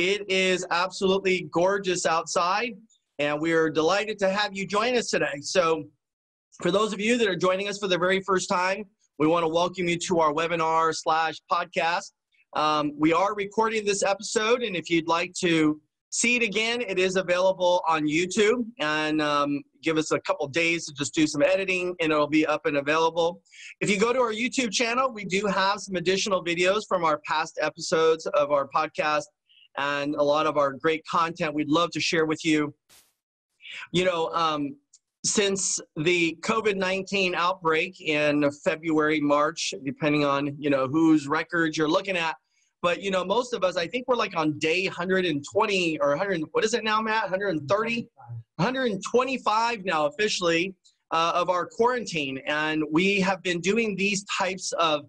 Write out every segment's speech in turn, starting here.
It is absolutely gorgeous outside, and we are delighted to have you join us today. So, for those of you that are joining us for the very first time, we want to welcome you to our webinar slash podcast. Um, we are recording this episode, and if you'd like to see it again, it is available on YouTube. And um, give us a couple days to just do some editing, and it'll be up and available. If you go to our YouTube channel, we do have some additional videos from our past episodes of our podcast and a lot of our great content we'd love to share with you. You know, um, since the COVID-19 outbreak in February, March, depending on, you know, whose records you're looking at, but you know, most of us, I think we're like on day 120 or 100. What is it now, Matt? 130, 125 now officially uh, of our quarantine, and we have been doing these types of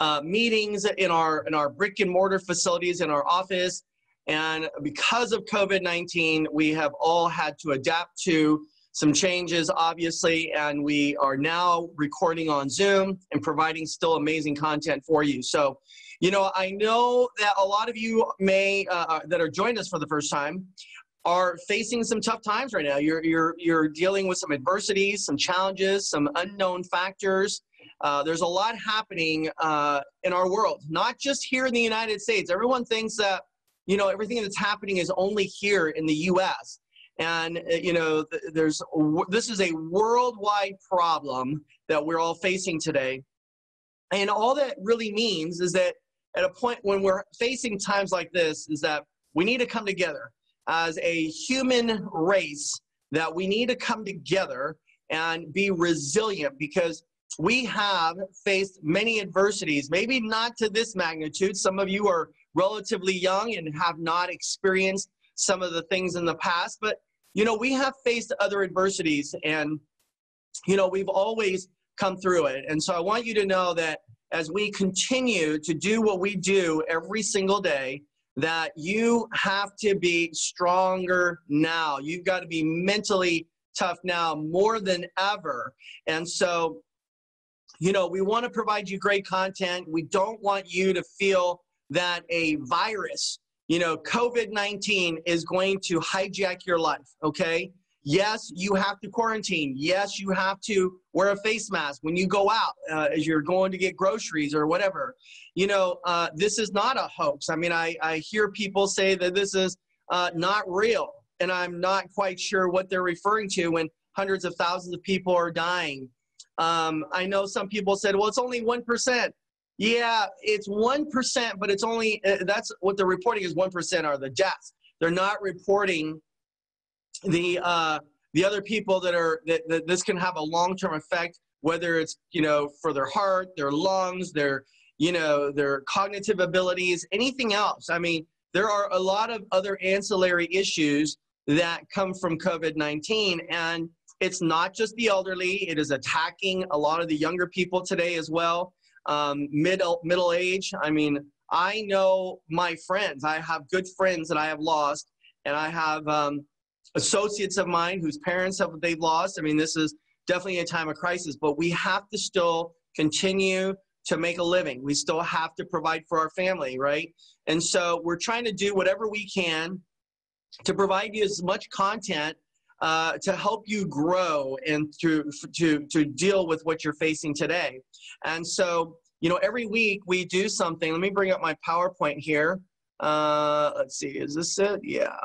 uh, meetings in our in our brick and mortar facilities in our office. And because of COVID-19, we have all had to adapt to some changes, obviously, and we are now recording on Zoom and providing still amazing content for you. So you know, I know that a lot of you may uh, uh, that are joining us for the first time are facing some tough times right now. You're you're you're dealing with some adversities, some challenges, some unknown factors. Uh, there's a lot happening uh, in our world, not just here in the United States. Everyone thinks that you know everything that's happening is only here in the U.S. And uh, you know, there's this is a worldwide problem that we're all facing today. And all that really means is that at a point when we're facing times like this is that we need to come together as a human race that we need to come together and be resilient because we have faced many adversities maybe not to this magnitude some of you are relatively young and have not experienced some of the things in the past but you know we have faced other adversities and you know we've always come through it and so i want you to know that as we continue to do what we do every single day, that you have to be stronger now. You've got to be mentally tough now more than ever. And so, you know, we want to provide you great content. We don't want you to feel that a virus, you know, COVID 19 is going to hijack your life, okay? Yes, you have to quarantine. Yes, you have to wear a face mask when you go out uh, as you're going to get groceries or whatever. You know, uh, this is not a hoax. I mean, I, I hear people say that this is uh, not real, and I'm not quite sure what they're referring to when hundreds of thousands of people are dying. Um, I know some people said, well, it's only 1%. Yeah, it's 1%, but it's only, uh, that's what they're reporting is 1% are the deaths. They're not reporting the uh, the other people that are that, that this can have a long-term effect whether it's you know for their heart their lungs their you know their cognitive abilities anything else i mean there are a lot of other ancillary issues that come from covid-19 and it's not just the elderly it is attacking a lot of the younger people today as well um, middle middle age i mean i know my friends i have good friends that i have lost and i have um, associates of mine whose parents have they've lost. I mean, this is definitely a time of crisis, but we have to still continue to make a living. We still have to provide for our family, right? And so we're trying to do whatever we can to provide you as much content uh, to help you grow and to, to, to deal with what you're facing today. And so, you know, every week we do something. Let me bring up my PowerPoint here. Uh, let's see, is this it? Yeah.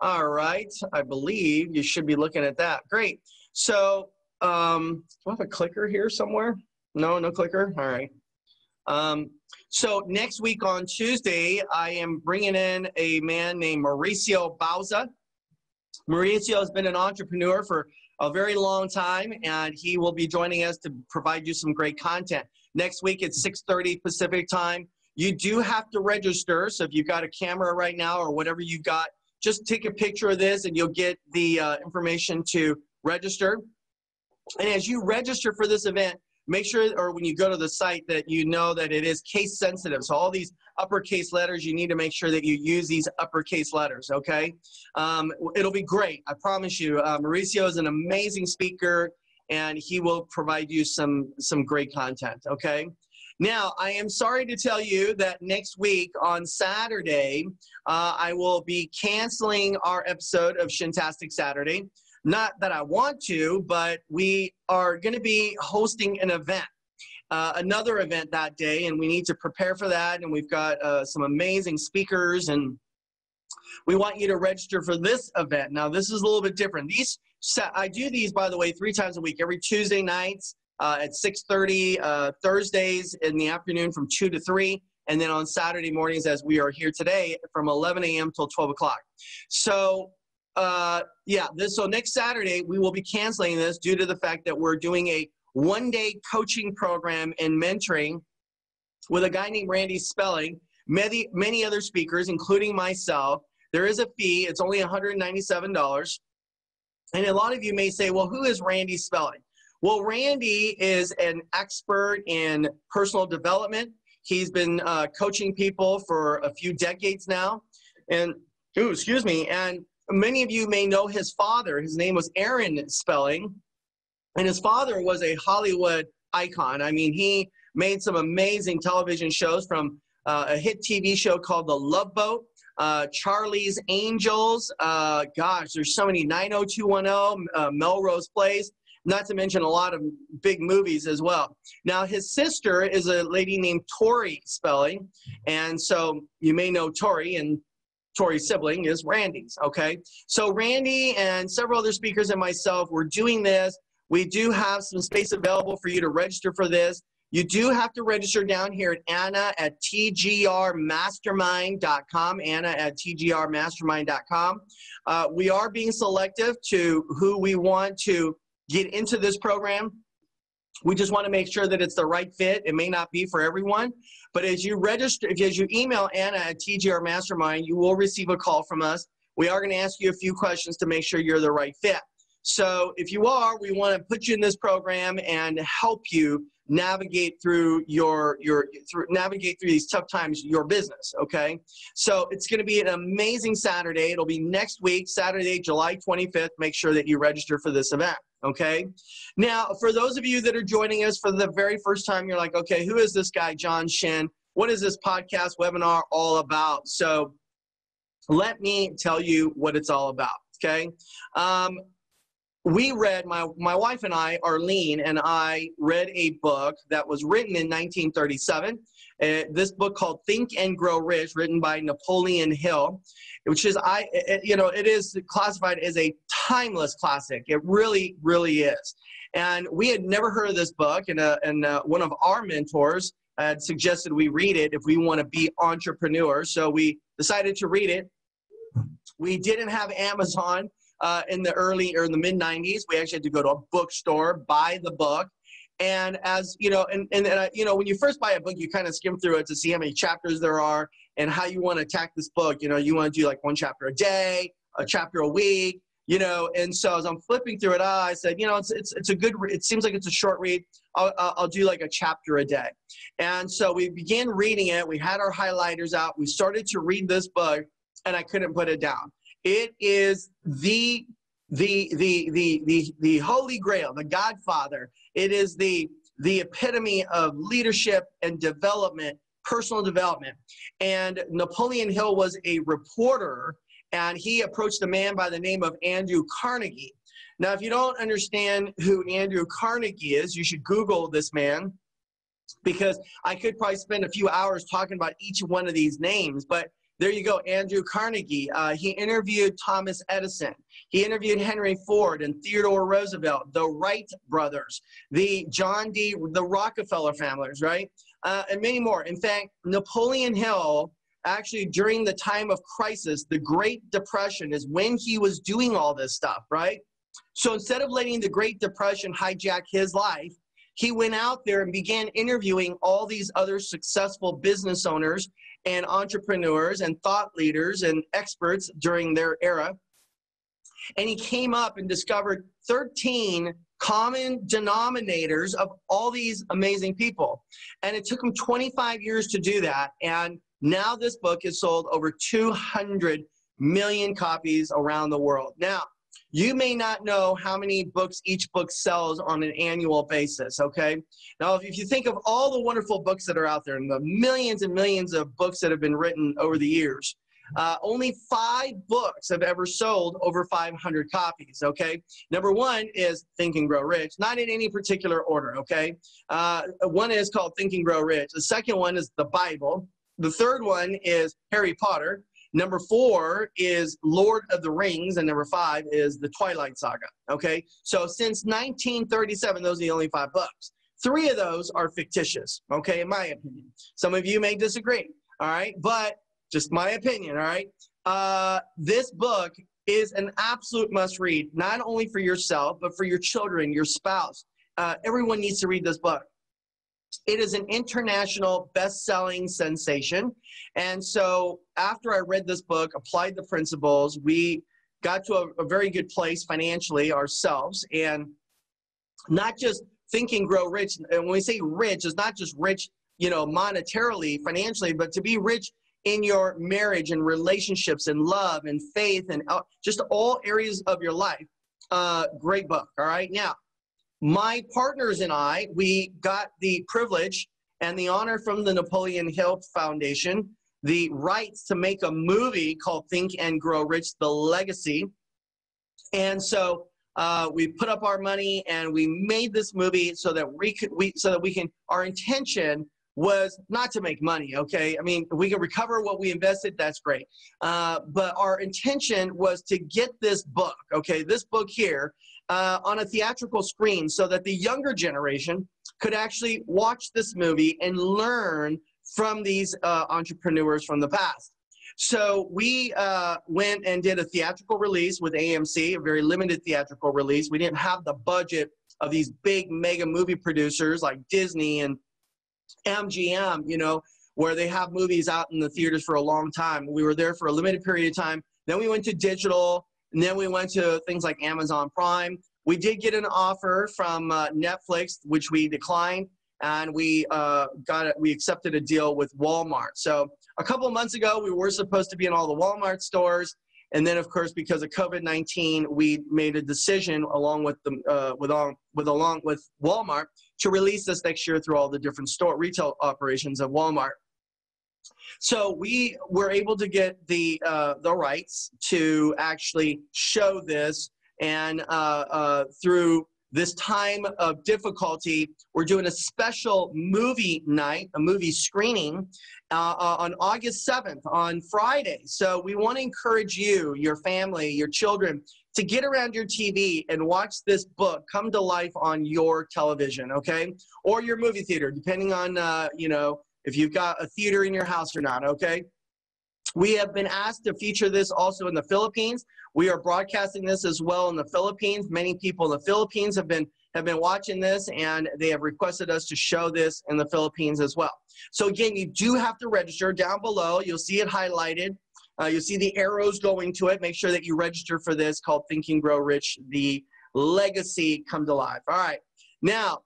All right, I believe you should be looking at that. Great. So, um, do I have a clicker here somewhere? No, no clicker? All right. Um, so next week on Tuesday, I am bringing in a man named Mauricio Bauza. Mauricio has been an entrepreneur for a very long time, and he will be joining us to provide you some great content. Next week at 6.30 Pacific time. You do have to register, so if you've got a camera right now or whatever you've got, just take a picture of this and you'll get the uh, information to register. And as you register for this event, make sure, or when you go to the site, that you know that it is case sensitive. So all these uppercase letters, you need to make sure that you use these uppercase letters, okay? Um, it'll be great, I promise you. Uh, Mauricio is an amazing speaker and he will provide you some, some great content, okay? Now, I am sorry to tell you that next week on Saturday, uh, I will be canceling our episode of Shintastic Saturday. Not that I want to, but we are going to be hosting an event. Uh, another event that day, and we need to prepare for that. And we've got uh, some amazing speakers, and we want you to register for this event. Now, this is a little bit different. These I do these, by the way, three times a week. Every Tuesday nights uh, at 6.30, uh, Thursdays in the afternoon from 2 to 3, and then on Saturday mornings as we are here today from 11 a.m. till 12 o'clock. So uh, yeah, this, so next Saturday we will be canceling this due to the fact that we're doing a one-day coaching program and mentoring with a guy named Randy Spelling, many, many other speakers, including myself. There is a fee. It's only $197. And a lot of you may say, well, who is Randy Spelling? Well, Randy is an expert in personal development. He's been uh, coaching people for a few decades now. And, ooh, excuse me. And many of you may know his father. His name was Aaron Spelling. And his father was a Hollywood icon. I mean, he made some amazing television shows from uh, a hit TV show called The Love Boat, uh, Charlie's Angels. Uh, gosh, there's so many 90210, uh, Melrose Place not to mention a lot of big movies as well. Now, his sister is a lady named Tori Spelling, and so you may know Tori, and Tori's sibling is Randy's, okay? So Randy and several other speakers and myself, we're doing this. We do have some space available for you to register for this. You do have to register down here at Anna at tgrmastermind.com, Anna at tgrmastermind.com. Uh, we are being selective to who we want to get into this program. We just want to make sure that it's the right fit. It may not be for everyone, but as you register, as you email Anna at TGR Mastermind, you will receive a call from us. We are going to ask you a few questions to make sure you're the right fit. So if you are, we want to put you in this program and help you navigate through your your through navigate through these tough times your business okay? So it's going to be an amazing saturday. It'll be next week saturday july 25th make sure that you register for this event okay? Now for those of you that are joining us for the very first time you're like okay who is this guy john shin? What is this podcast webinar all about? So let me tell you what it's all about okay? Um, we read my my wife and I, Arlene and I, read a book that was written in 1937. Uh, this book called Think and Grow Rich, written by Napoleon Hill, which is I, it, you know, it is classified as a timeless classic. It really, really is. And we had never heard of this book, and uh, and uh, one of our mentors had suggested we read it if we want to be entrepreneurs. So we decided to read it. We didn't have Amazon uh, in the early or in the mid 90s. We actually had to go to a bookstore, buy the book. And as you know, and, and, uh, you know, when you first buy a book, you kind of skim through it to see how many chapters there are and how you want to attack this book. You know, you want to do like one chapter a day, a chapter a week, you know. And so as I'm flipping through it, I said, you know, it's, it's, it's a good, it seems like it's a short read. I'll, I'll do like a chapter a day. And so we began reading it. We had our highlighters out. We started to read this book and I couldn't put it down. It is the the the the the the holy grail, the Godfather. It is the the epitome of leadership and development, personal development. And Napoleon Hill was a reporter, and he approached a man by the name of Andrew Carnegie. Now, if you don't understand who Andrew Carnegie is, you should Google this man because I could probably spend a few hours talking about each one of these names. But there you go, Andrew Carnegie. Uh, he interviewed Thomas Edison. He interviewed Henry Ford and Theodore Roosevelt, the Wright brothers, the John D. the Rockefeller families, right? Uh, and many more. In fact, Napoleon Hill, actually during the time of crisis, the Great Depression is when he was doing all this stuff, right? So instead of letting the Great Depression hijack his life, he went out there and began interviewing all these other successful business owners and entrepreneurs and thought leaders and experts during their era. And he came up and discovered 13 common denominators of all these amazing people. And it took him 25 years to do that. And now this book has sold over 200 million copies around the world. Now, you may not know how many books each book sells on an annual basis, okay? Now, if you think of all the wonderful books that are out there and the millions and millions of books that have been written over the years, uh, only five books have ever sold over 500 copies, okay? Number one is Think and Grow Rich, not in any particular order, okay? Uh, one is called Think and Grow Rich. The second one is the Bible. The third one is Harry Potter. Number four is Lord of the Rings, and number five is the Twilight Saga. Okay, so since 1937, those are the only five books. Three of those are fictitious. Okay, in my opinion. Some of you may disagree. All right, but just my opinion. All right, uh, this book is an absolute must read, not only for yourself but for your children, your spouse. Uh, everyone needs to read this book. It is an international best-selling sensation. And so after I read this book, applied the principles, we got to a, a very good place financially ourselves. And not just think and grow rich. And when we say rich, it's not just rich, you know, monetarily, financially, but to be rich in your marriage and relationships and love and faith and uh, just all areas of your life. Uh, great book. All right. Now, my partners and I, we got the privilege and the honor from the Napoleon Hill Foundation, the rights to make a movie called Think and Grow Rich, The Legacy. And so uh, we put up our money and we made this movie so that we could, we, so that we can, our intention was not to make money, okay? I mean, we can recover what we invested, that's great. Uh, but our intention was to get this book, okay? This book here uh, on a theatrical screen so that the younger generation could actually watch this movie and learn from these uh, entrepreneurs from the past. So we uh, went and did a theatrical release with AMC, a very limited theatrical release. We didn't have the budget of these big mega movie producers like Disney and MGM, you know, where they have movies out in the theaters for a long time. We were there for a limited period of time. Then we went to digital, and then we went to things like Amazon Prime. We did get an offer from uh, Netflix, which we declined, and we uh, got it. We accepted a deal with Walmart. So a couple months ago, we were supposed to be in all the Walmart stores, and then of course because of COVID-19, we made a decision along with the uh, with all with along with Walmart to release this next year through all the different store retail operations of Walmart. So we were able to get the uh, the rights to actually show this, and uh, uh, through this time of difficulty, we're doing a special movie night, a movie screening uh, uh, on August 7th on Friday. So we want to encourage you, your family, your children to get around your TV and watch this book come to life on your television, okay? Or your movie theater, depending on, uh, you know, if you've got a theater in your house or not, okay? We have been asked to feature this also in the Philippines. We are broadcasting this as well in the Philippines. Many people in the Philippines have been have been watching this and they have requested us to show this in the Philippines as well. So again, you do have to register down below. You'll see it highlighted. Uh, you'll see the arrows going to it. Make sure that you register for this called Think and Grow Rich, the legacy come to life. All right. Now,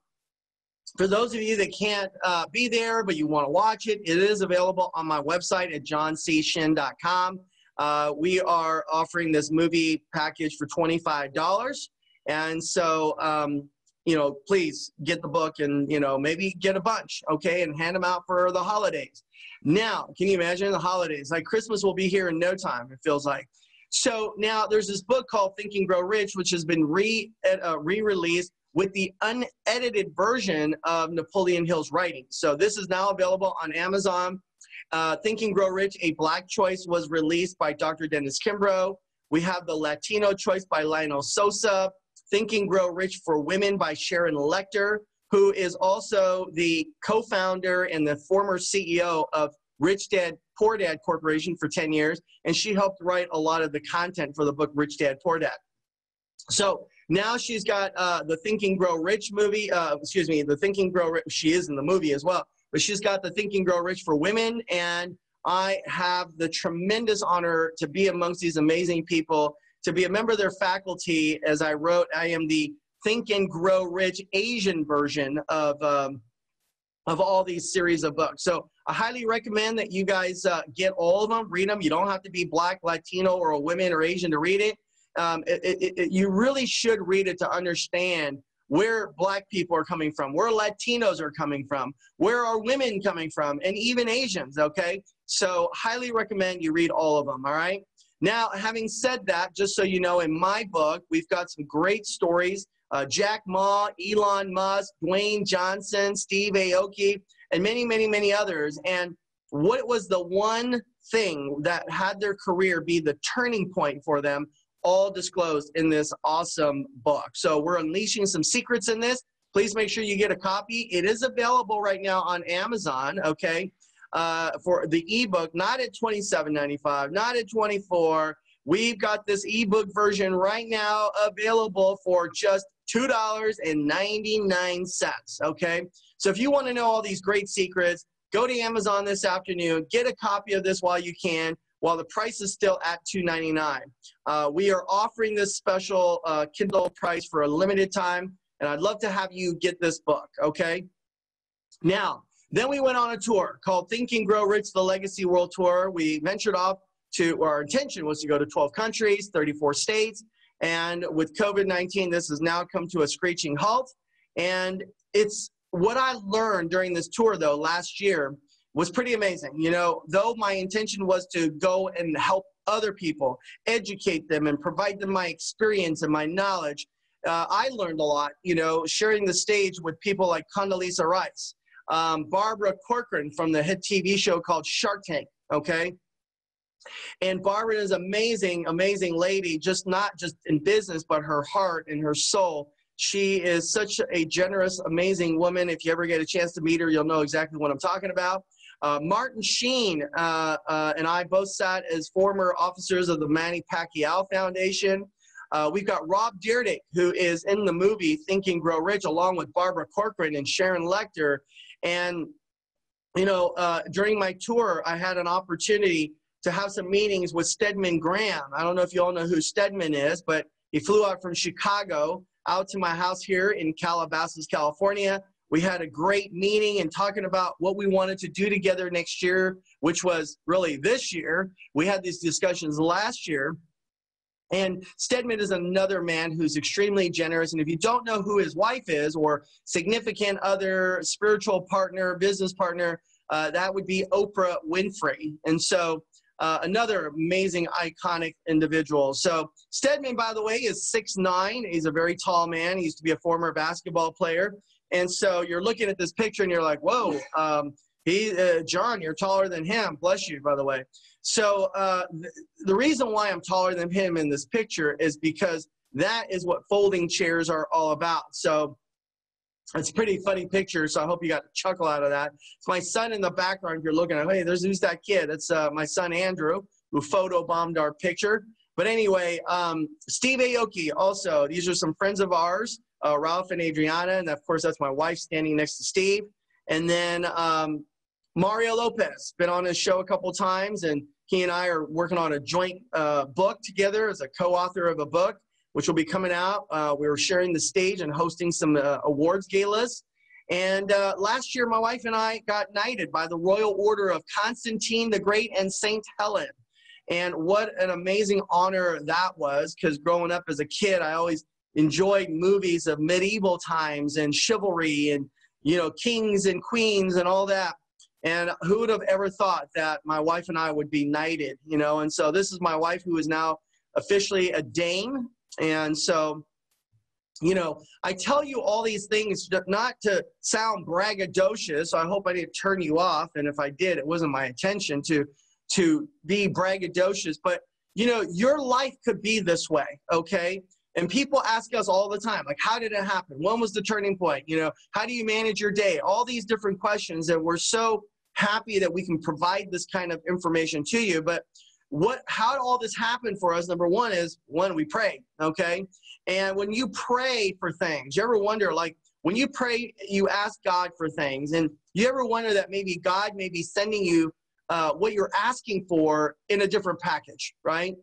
for those of you that can't uh, be there, but you want to watch it, it is available on my website at johncshin.com. Uh, we are offering this movie package for $25. And so, um, you know, please get the book and, you know, maybe get a bunch, okay, and hand them out for the holidays. Now, can you imagine the holidays? Like Christmas will be here in no time, it feels like. So now there's this book called Think and Grow Rich, which has been re, uh, re-released with the unedited version of Napoleon Hill's writing. So this is now available on Amazon. Uh, Think and Grow Rich, A Black Choice was released by Dr. Dennis Kimbro. We have the Latino Choice by Lionel Sosa. Think and Grow Rich for Women by Sharon Lechter who is also the co-founder and the former CEO of Rich Dad Poor Dad Corporation for 10 years, and she helped write a lot of the content for the book Rich Dad Poor Dad. So now she's got uh, the Think and Grow Rich movie, uh, excuse me, the Think and Grow Rich, she is in the movie as well, but she's got the Think and Grow Rich for women, and I have the tremendous honor to be amongst these amazing people, to be a member of their faculty as I wrote, I am the Think and Grow Rich Asian version of um, of all these series of books. So I highly recommend that you guys uh, get all of them, read them. You don't have to be black, Latino, or a woman or Asian to read it. um, it, it, it, you really should read it to understand where black people are coming from, where Latinos are coming from, where are women coming from, and even Asians, okay? So highly recommend you read all of them, all right? Now, having said that, just so you know, in my book, we've got some great stories. Uh, Jack Ma, Elon Musk, Dwayne Johnson, Steve Aoki, and many, many, many others. And what was the one thing that had their career be the turning point for them all disclosed in this awesome book. So we're unleashing some secrets in this. Please make sure you get a copy. It is available right now on Amazon, okay, uh, for the ebook, not at $27.95, not at 24 We've got this ebook version right now available for just $2.99, okay? So if you want to know all these great secrets, go to Amazon this afternoon, get a copy of this while you can while the price is still at $2.99. Uh, we are offering this special uh, Kindle price for a limited time, and I'd love to have you get this book, okay? Now, then we went on a tour called Think and Grow Rich, the Legacy World Tour. We ventured off to, our intention was to go to 12 countries, 34 states, and with COVID-19, this has now come to a screeching halt. And it's what I learned during this tour, though, last year was pretty amazing. You know, though my intention was to go and help other people, educate them, and provide them my experience and my knowledge, uh, I learned a lot, you know, sharing the stage with people like Condoleezza Rice, um, Barbara Corcoran from the hit TV show called Shark Tank, okay? And Barbara is amazing, amazing lady, just not just in business, but her heart and her soul. She is such a generous, amazing woman. If you ever get a chance to meet her, you'll know exactly what I'm talking about. Uh, Martin Sheen uh, uh, and I both sat as former officers of the Manny Pacquiao Foundation. Uh, we've got Rob Dyrdek, who is in the movie Think and Grow Rich, along with Barbara Corcoran and Sharon Lechter. And, you know, uh, during my tour, I had an opportunity to have some meetings with Stedman Graham. I don't know if you all know who Stedman is, but he flew out from Chicago out to my house here in Calabasas, California we had a great meeting and talking about what we wanted to do together next year, which was really this year. We had these discussions last year. And Stedman is another man who's extremely generous. And if you don't know who his wife is, or significant other, spiritual partner, business partner, uh, that would be Oprah Winfrey. And so, uh, another amazing, iconic individual. So, Stedman, by the way, is six nine. He's a very tall man. He used to be a former basketball player. And so you're looking at this picture and you're like, whoa, um, he, uh, John, you're taller than him. Bless you, by the way. So uh, th- the reason why I'm taller than him in this picture is because that is what folding chairs are all about. So it's a pretty funny picture. So I hope you got a chuckle out of that. It's my son in the background. If you're looking at, hey, there's who's that kid? That's uh, my son Andrew, who photo bombed our picture. But anyway, um, Steve Aoki also. These are some friends of ours uh, Ralph and Adriana, and of course that's my wife standing next to Steve. And then um, Mario Lopez, been on his show a couple times, and he and I are working on a joint uh, book together as a co-author of a book, which will be coming out. Uh, we were sharing the stage and hosting some uh, awards galas. And uh, last year, my wife and I got knighted by the Royal Order of Constantine the Great and Saint Helen. And what an amazing honor that was, because growing up as a kid, I always enjoyed movies of medieval times and chivalry and you know kings and queens and all that and who would have ever thought that my wife and i would be knighted you know and so this is my wife who is now officially a dame and so you know i tell you all these things not to sound braggadocious i hope i didn't turn you off and if i did it wasn't my intention to to be braggadocious but you know your life could be this way okay and people ask us all the time, like, how did it happen? When was the turning point? You know, how do you manage your day? All these different questions. And we're so happy that we can provide this kind of information to you. But what, how did all this happen for us? Number one is one, we pray, okay? And when you pray for things, you ever wonder, like, when you pray, you ask God for things, and you ever wonder that maybe God may be sending you uh, what you're asking for in a different package, right?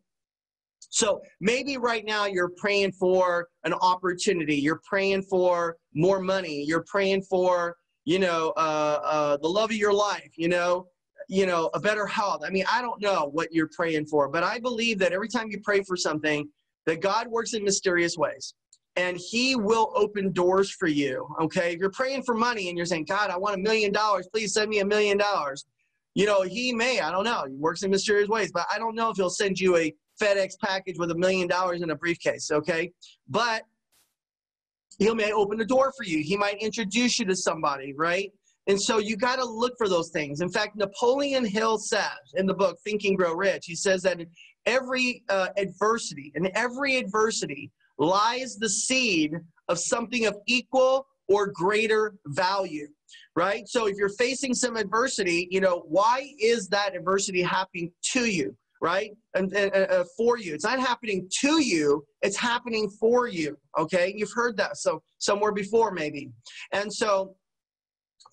So maybe right now you're praying for an opportunity. You're praying for more money. You're praying for, you know, uh, uh, the love of your life, you know, you know, a better health. I mean, I don't know what you're praying for, but I believe that every time you pray for something, that God works in mysterious ways and he will open doors for you. Okay. If you're praying for money and you're saying, God, I want a million dollars, please send me a million dollars. You know, he may, I don't know, he works in mysterious ways, but I don't know if he'll send you a FedEx package with a million dollars in a briefcase. Okay. But he may open a door for you. He might introduce you to somebody, right? And so you got to look for those things. In fact, Napoleon Hill says in the book Think and Grow Rich, he says that in every uh, adversity, in every adversity, lies the seed of something of equal or greater value right? So if you're facing some adversity you know why is that adversity happening to you right? And, and uh, for you. It's not happening to you it's happening for you okay? You've heard that so somewhere before maybe. And so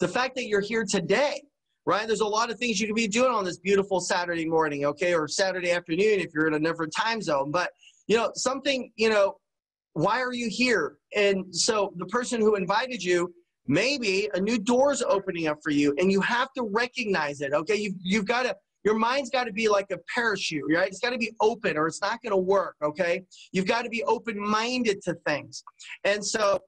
the fact that you're here today right there's a lot of things you can be doing on this beautiful saturday morning okay or saturday afternoon if you're in a different time zone but you know something you know why are you here? And so the person who invited you, maybe a new door's opening up for you, and you have to recognize it. Okay, you've you've got to your mind's got to be like a parachute, right? It's got to be open, or it's not going to work. Okay, you've got to be open-minded to things, and so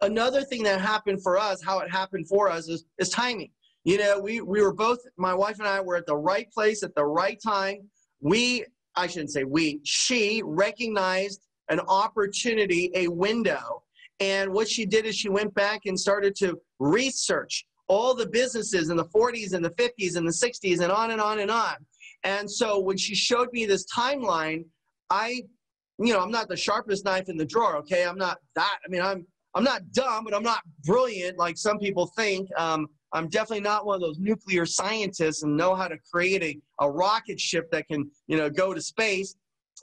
another thing that happened for us, how it happened for us, is is timing. You know, we we were both my wife and I were at the right place at the right time. We I shouldn't say we, she recognized an opportunity, a window. And what she did is she went back and started to research all the businesses in the 40s and the 50s and the 60s and on and on and on. And so when she showed me this timeline, I, you know, I'm not the sharpest knife in the drawer. Okay, I'm not that. I mean, I'm I'm not dumb, but I'm not brilliant like some people think. Um, I'm definitely not one of those nuclear scientists and know how to create a, a rocket ship that can, you know, go to space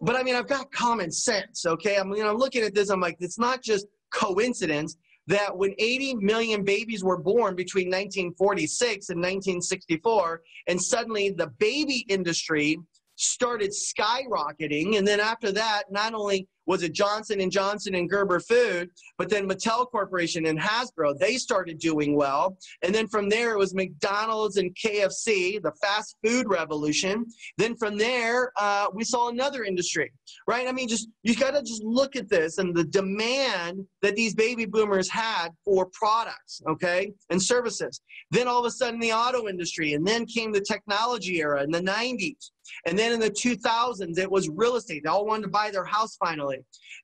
but I mean, I've got common sense, okay? I'm, you know, I'm looking at this, I'm like, it's not just coincidence that when 80 million babies were born between 1946 and 1964, and suddenly the baby industry started skyrocketing, and then after that, not only was it Johnson and Johnson and Gerber Food, but then Mattel Corporation and Hasbro, they started doing well. And then from there it was McDonald's and KFC, the fast food revolution. Then from there, uh, we saw another industry, right? I mean, just you got to just look at this and the demand that these baby boomers had for products, okay, and services. Then all of a sudden the auto industry, and then came the technology era in the 90s. And then in the 2000s, it was real estate. They all wanted to buy their house finally.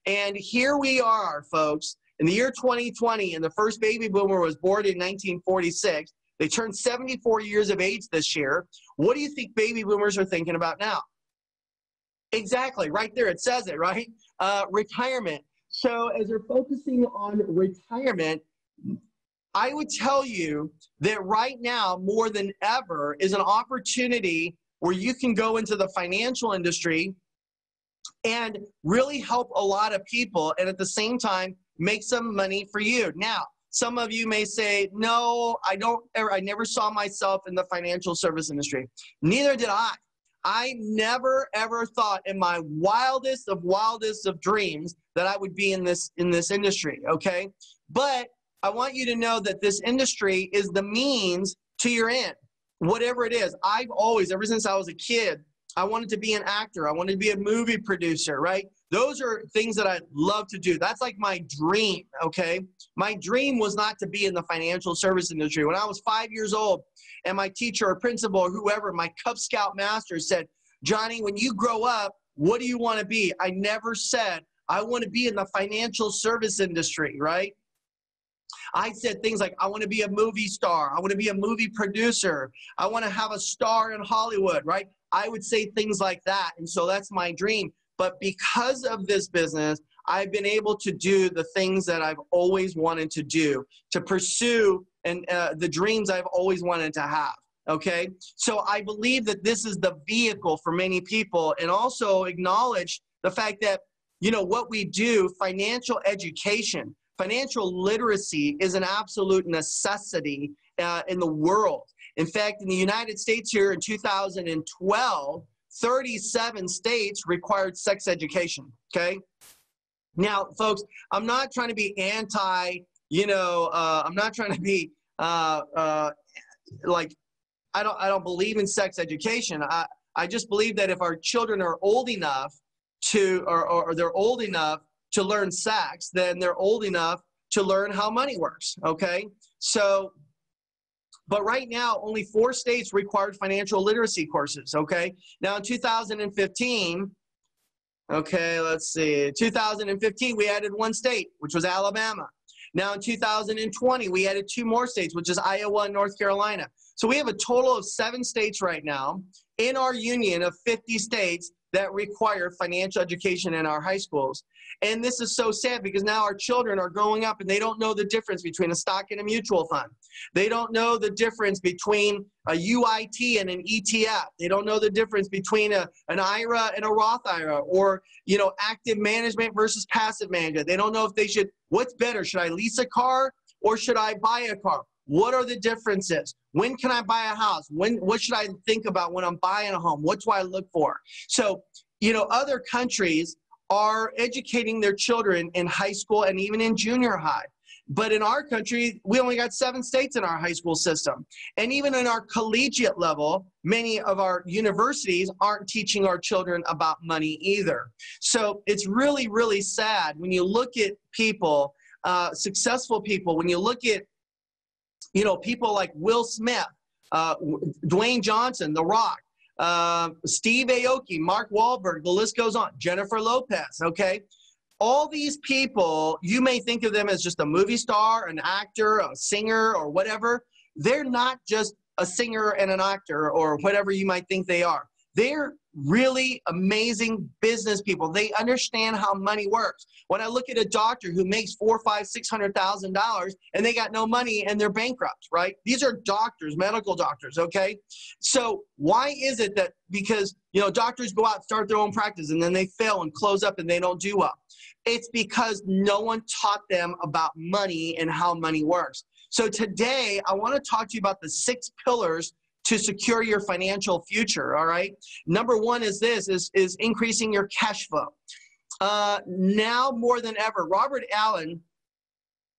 And here we are, folks, in the year 2020, and the first baby boomer was born in 1946. They turned 74 years of age this year. What do you think baby boomers are thinking about now? Exactly, right there, it says it, right? Uh, retirement. So, as they're focusing on retirement, I would tell you that right now, more than ever, is an opportunity where you can go into the financial industry and really help a lot of people and at the same time make some money for you. Now, some of you may say, "No, I don't ever I never saw myself in the financial service industry." Neither did I. I never ever thought in my wildest of wildest of dreams that I would be in this in this industry, okay? But I want you to know that this industry is the means to your end whatever it is. I've always, ever since I was a kid, I wanted to be an actor. I wanted to be a movie producer, right? Those are things that I love to do. That's like my dream, okay? My dream was not to be in the financial service industry. When I was five years old, and my teacher or principal or whoever, my Cub Scout master said, Johnny, when you grow up, what do you want to be? I never said, I want to be in the financial service industry, right? I said things like, I want to be a movie star. I want to be a movie producer. I want to have a star in Hollywood, right? I would say things like that. And so that's my dream. But because of this business, I've been able to do the things that I've always wanted to do, to pursue and uh, the dreams I've always wanted to have. Okay, so I believe that this is the vehicle for many people, and also acknowledge the fact that you know what we do, financial education. Financial literacy is an absolute necessity uh, in the world. In fact, in the United States here in 2012, 37 states required sex education. Okay. Now, folks, I'm not trying to be anti, you know, uh, I'm not trying to be uh, uh, like, I don't, I don't believe in sex education. I, I just believe that if our children are old enough to, or, or they're old enough to learn sex, then they're old enough to learn how money works. Okay. So, but right now, only four states required financial literacy courses. Okay. Now, in 2015, okay, let's see, 2015, we added one state, which was Alabama. Now, in 2020, we added two more states, which is Iowa and North Carolina. So we have a total of seven states right now in our union of 50 states that require financial education in our high schools. And this is so sad because now our children are growing up and they don't know the difference between a stock and a mutual fund. They don't know the difference between a UIT and an ETF. They don't know the difference between a, an IRA and a Roth IRA or, you know, active management versus passive management. They don't know if they should, what's better? Should I lease a car or should I buy a car? What are the differences? When can I buy a house? When what should I think about when I'm buying a home? What do I look for? So, you know, other countries are educating their children in high school and even in junior high. But in our country, we only got seven states in our high school system. And even in our collegiate level, many of our universities aren't teaching our children about money either. So it's really, really sad when you look at people, uh, successful people, when you look at, you know, people like Will Smith, uh, Dwayne Johnson, The Rock, uh, Steve Aoki, Mark Wahlberg, the list goes on, Jennifer Lopez, okay? All these people, you may think of them as just a movie star, an actor, a singer, or whatever. They're not just a singer and an actor or whatever you might think they are. They're really amazing business people. They understand how money works. When I look at a doctor who makes four, five, six hundred thousand dollars and they got no money and they're bankrupt, right? These are doctors, medical doctors, okay? So why is it that because you know doctors go out and start their own practice and then they fail and close up and they don't do well? It's because no one taught them about money and how money works. So today I want to talk to you about the six pillars to secure your financial future all right? Number one is this is is increasing your cash flow. Uh, now more than ever robert allen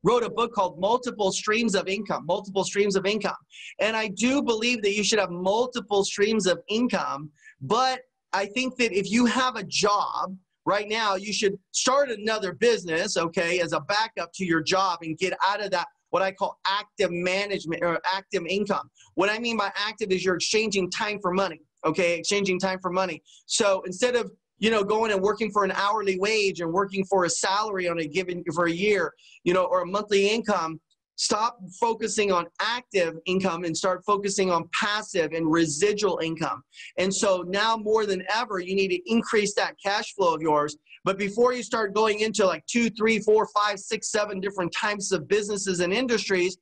wrote a book called multiple streams of income multiple streams of income. And i do believe that you should have multiple streams of income but i think that if you have a job right now you should start another business okay as a backup to your job and get out of that what I call active management or active income. What I mean by active is you're exchanging time for money, okay? Exchanging time for money. So instead of you know going and working for an hourly wage and working for a salary on a given for a year, you know, or a monthly income, stop focusing on active income and start focusing on passive and residual income. And so now more than ever, you need to increase that cash flow of yours but before you start going into like two, three, four, five, six, seven different types of businesses and industries,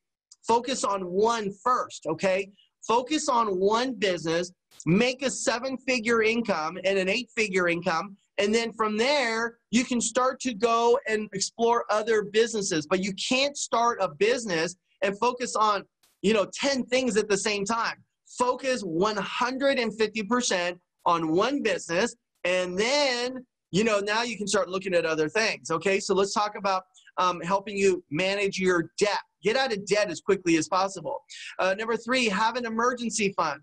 focus on one first, okay? Focus on one business, make a seven figure income and an eight figure income. And then from there, you can start to go and explore other businesses. But you can't start a business and focus on, you know, 10 things at the same time. Focus 150% on one business and then you know, now you can start looking at other things. Okay, so let's talk about um, helping you manage your debt. Get out of debt as quickly as possible. Uh, number three, have an emergency fund.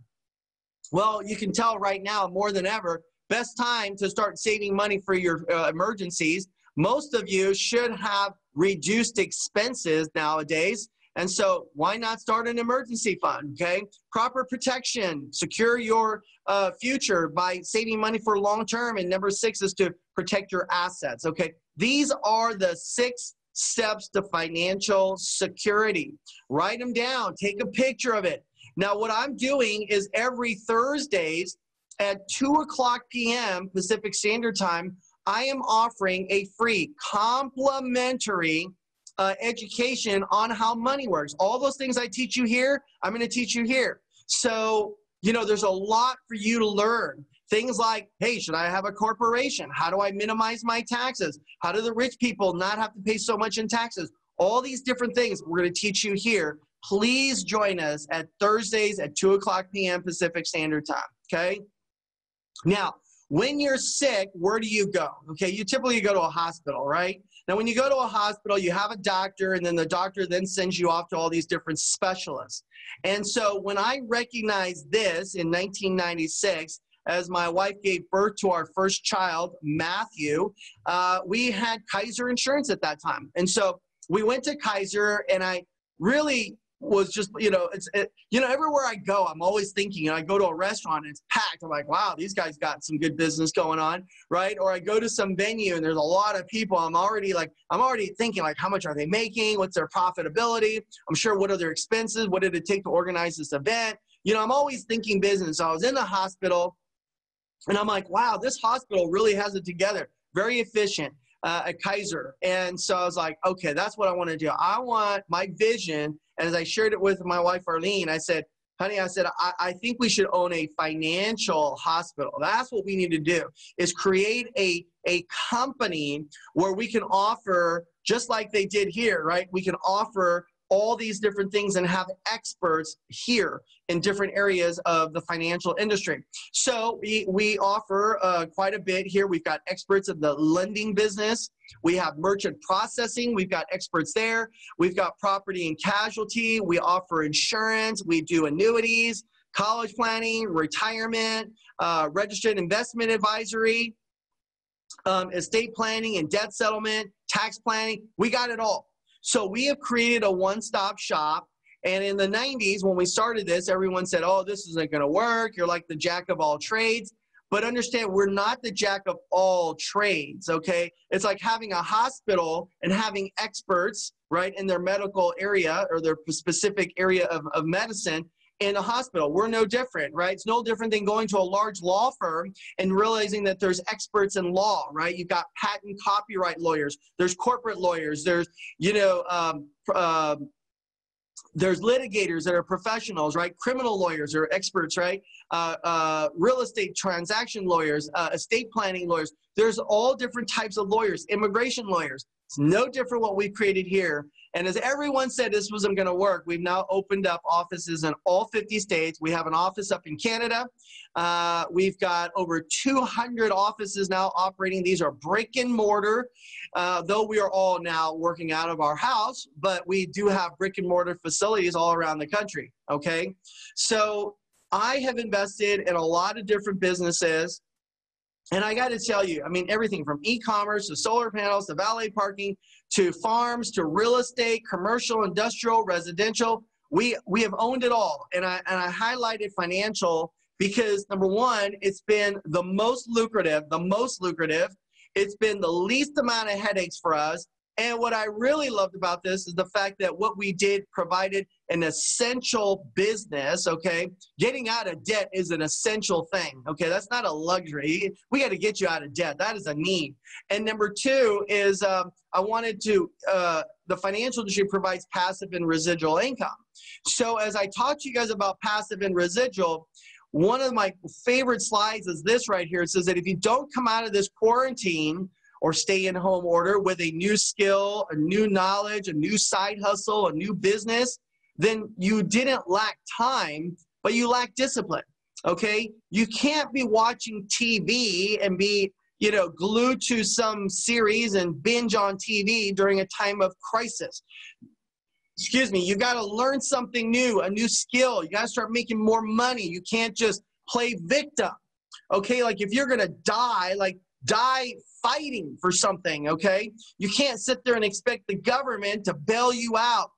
Well, you can tell right now more than ever, best time to start saving money for your uh, emergencies. Most of you should have reduced expenses nowadays. And so, why not start an emergency fund? Okay, proper protection, secure your uh, future by saving money for long term. And number six is to protect your assets. Okay, these are the six steps to financial security. Write them down, take a picture of it. Now, what I'm doing is every Thursdays at 2 o'clock p.m. Pacific Standard Time, I am offering a free complimentary uh, education on how money works. All those things I teach you here, I'm going to teach you here. So, you know, there's a lot for you to learn. Things like, hey, should I have a corporation? How do I minimize my taxes? How do the rich people not have to pay so much in taxes? All these different things we're going to teach you here. Please join us at Thursdays at 2 o'clock p.m. Pacific Standard Time. Okay? Now, when you're sick, where do you go? Okay, you typically go to a hospital, right? Now, when you go to a hospital, you have a doctor, and then the doctor then sends you off to all these different specialists. And so when I recognized this in 1996, as my wife gave birth to our first child, Matthew, uh, we had Kaiser Insurance at that time. And so we went to Kaiser, and I really was just you know it's it, you know everywhere I go I'm always thinking know, I go to a restaurant and it's packed I'm like wow these guys got some good business going on right or I go to some venue and there's a lot of people I'm already like I'm already thinking like how much are they making what's their profitability I'm sure what are their expenses what did it take to organize this event you know I'm always thinking business so I was in the hospital and I'm like wow this hospital really has it together very efficient uh, at Kaiser. And so I was like, okay, that's what I want to do. I want my vision. And as I shared it with my wife, Arlene, I said, honey, I said, I, I think we should own a financial hospital. That's what we need to do is create a, a company where we can offer, just like they did here, right? We can offer all these different things and have experts here in different areas of the financial industry. So we, we offer uh, quite a bit here. We've got experts in the lending business. We have merchant processing. We've got experts there. We've got property and casualty. We offer insurance. We do annuities, college planning, retirement, uh, registered investment advisory, um, estate planning and debt settlement, tax planning. We got it all. So we have created a one-stop shop. And in the 90s, when we started this, everyone said, oh, this isn't going to work. You're like the jack of all trades. But understand, we're not the jack of all trades, okay? It's like having a hospital and having experts, right, in their medical area or their specific area of, of medicine in a hospital. We're no different, right? It's no different than going to a large law firm and realizing that there's experts in law, right? You've got patent copyright lawyers, there's corporate lawyers, there's, you know, um, uh, there's litigators that are professionals, right? Criminal lawyers are experts, right? Uh, uh, real estate transaction lawyers, uh, estate planning lawyers. There's all different types of lawyers, immigration lawyers. It's no different what we've created here. And as everyone said this wasn't going to work, we've now opened up offices in all 50 states. We have an office up in Canada. Uh, we've got over 200 offices now operating. These are brick and mortar, uh, though we are all now working out of our house, but we do have brick and mortar facilities all around the country. Okay. So I have invested in a lot of different businesses. And I got to tell you, I mean, everything from e commerce to solar panels to valet parking to farms to real estate, commercial, industrial, residential. We, we have owned it all. And I, and I highlighted financial because number one, it's been the most lucrative, the most lucrative. It's been the least amount of headaches for us. And what I really loved about this is the fact that what we did provided an essential business, okay? Getting out of debt is an essential thing, okay? That's not a luxury. We got to get you out of debt. That is a need. And number two is um, I wanted to, uh, the financial industry provides passive and residual income. So as I to you guys about passive and residual, one of my favorite slides is this right here. It says that if you don't come out of this quarantine, or stay in home order with a new skill, a new knowledge, a new side hustle, a new business, then you didn't lack time, but you lack discipline. Okay? You can't be watching TV and be, you know, glued to some series and binge on TV during a time of crisis. Excuse me, you got to learn something new, a new skill. You got to start making more money. You can't just play victim. Okay? Like if you're going to die, like die fighting for something, okay? You can't sit there and expect the government to bail you out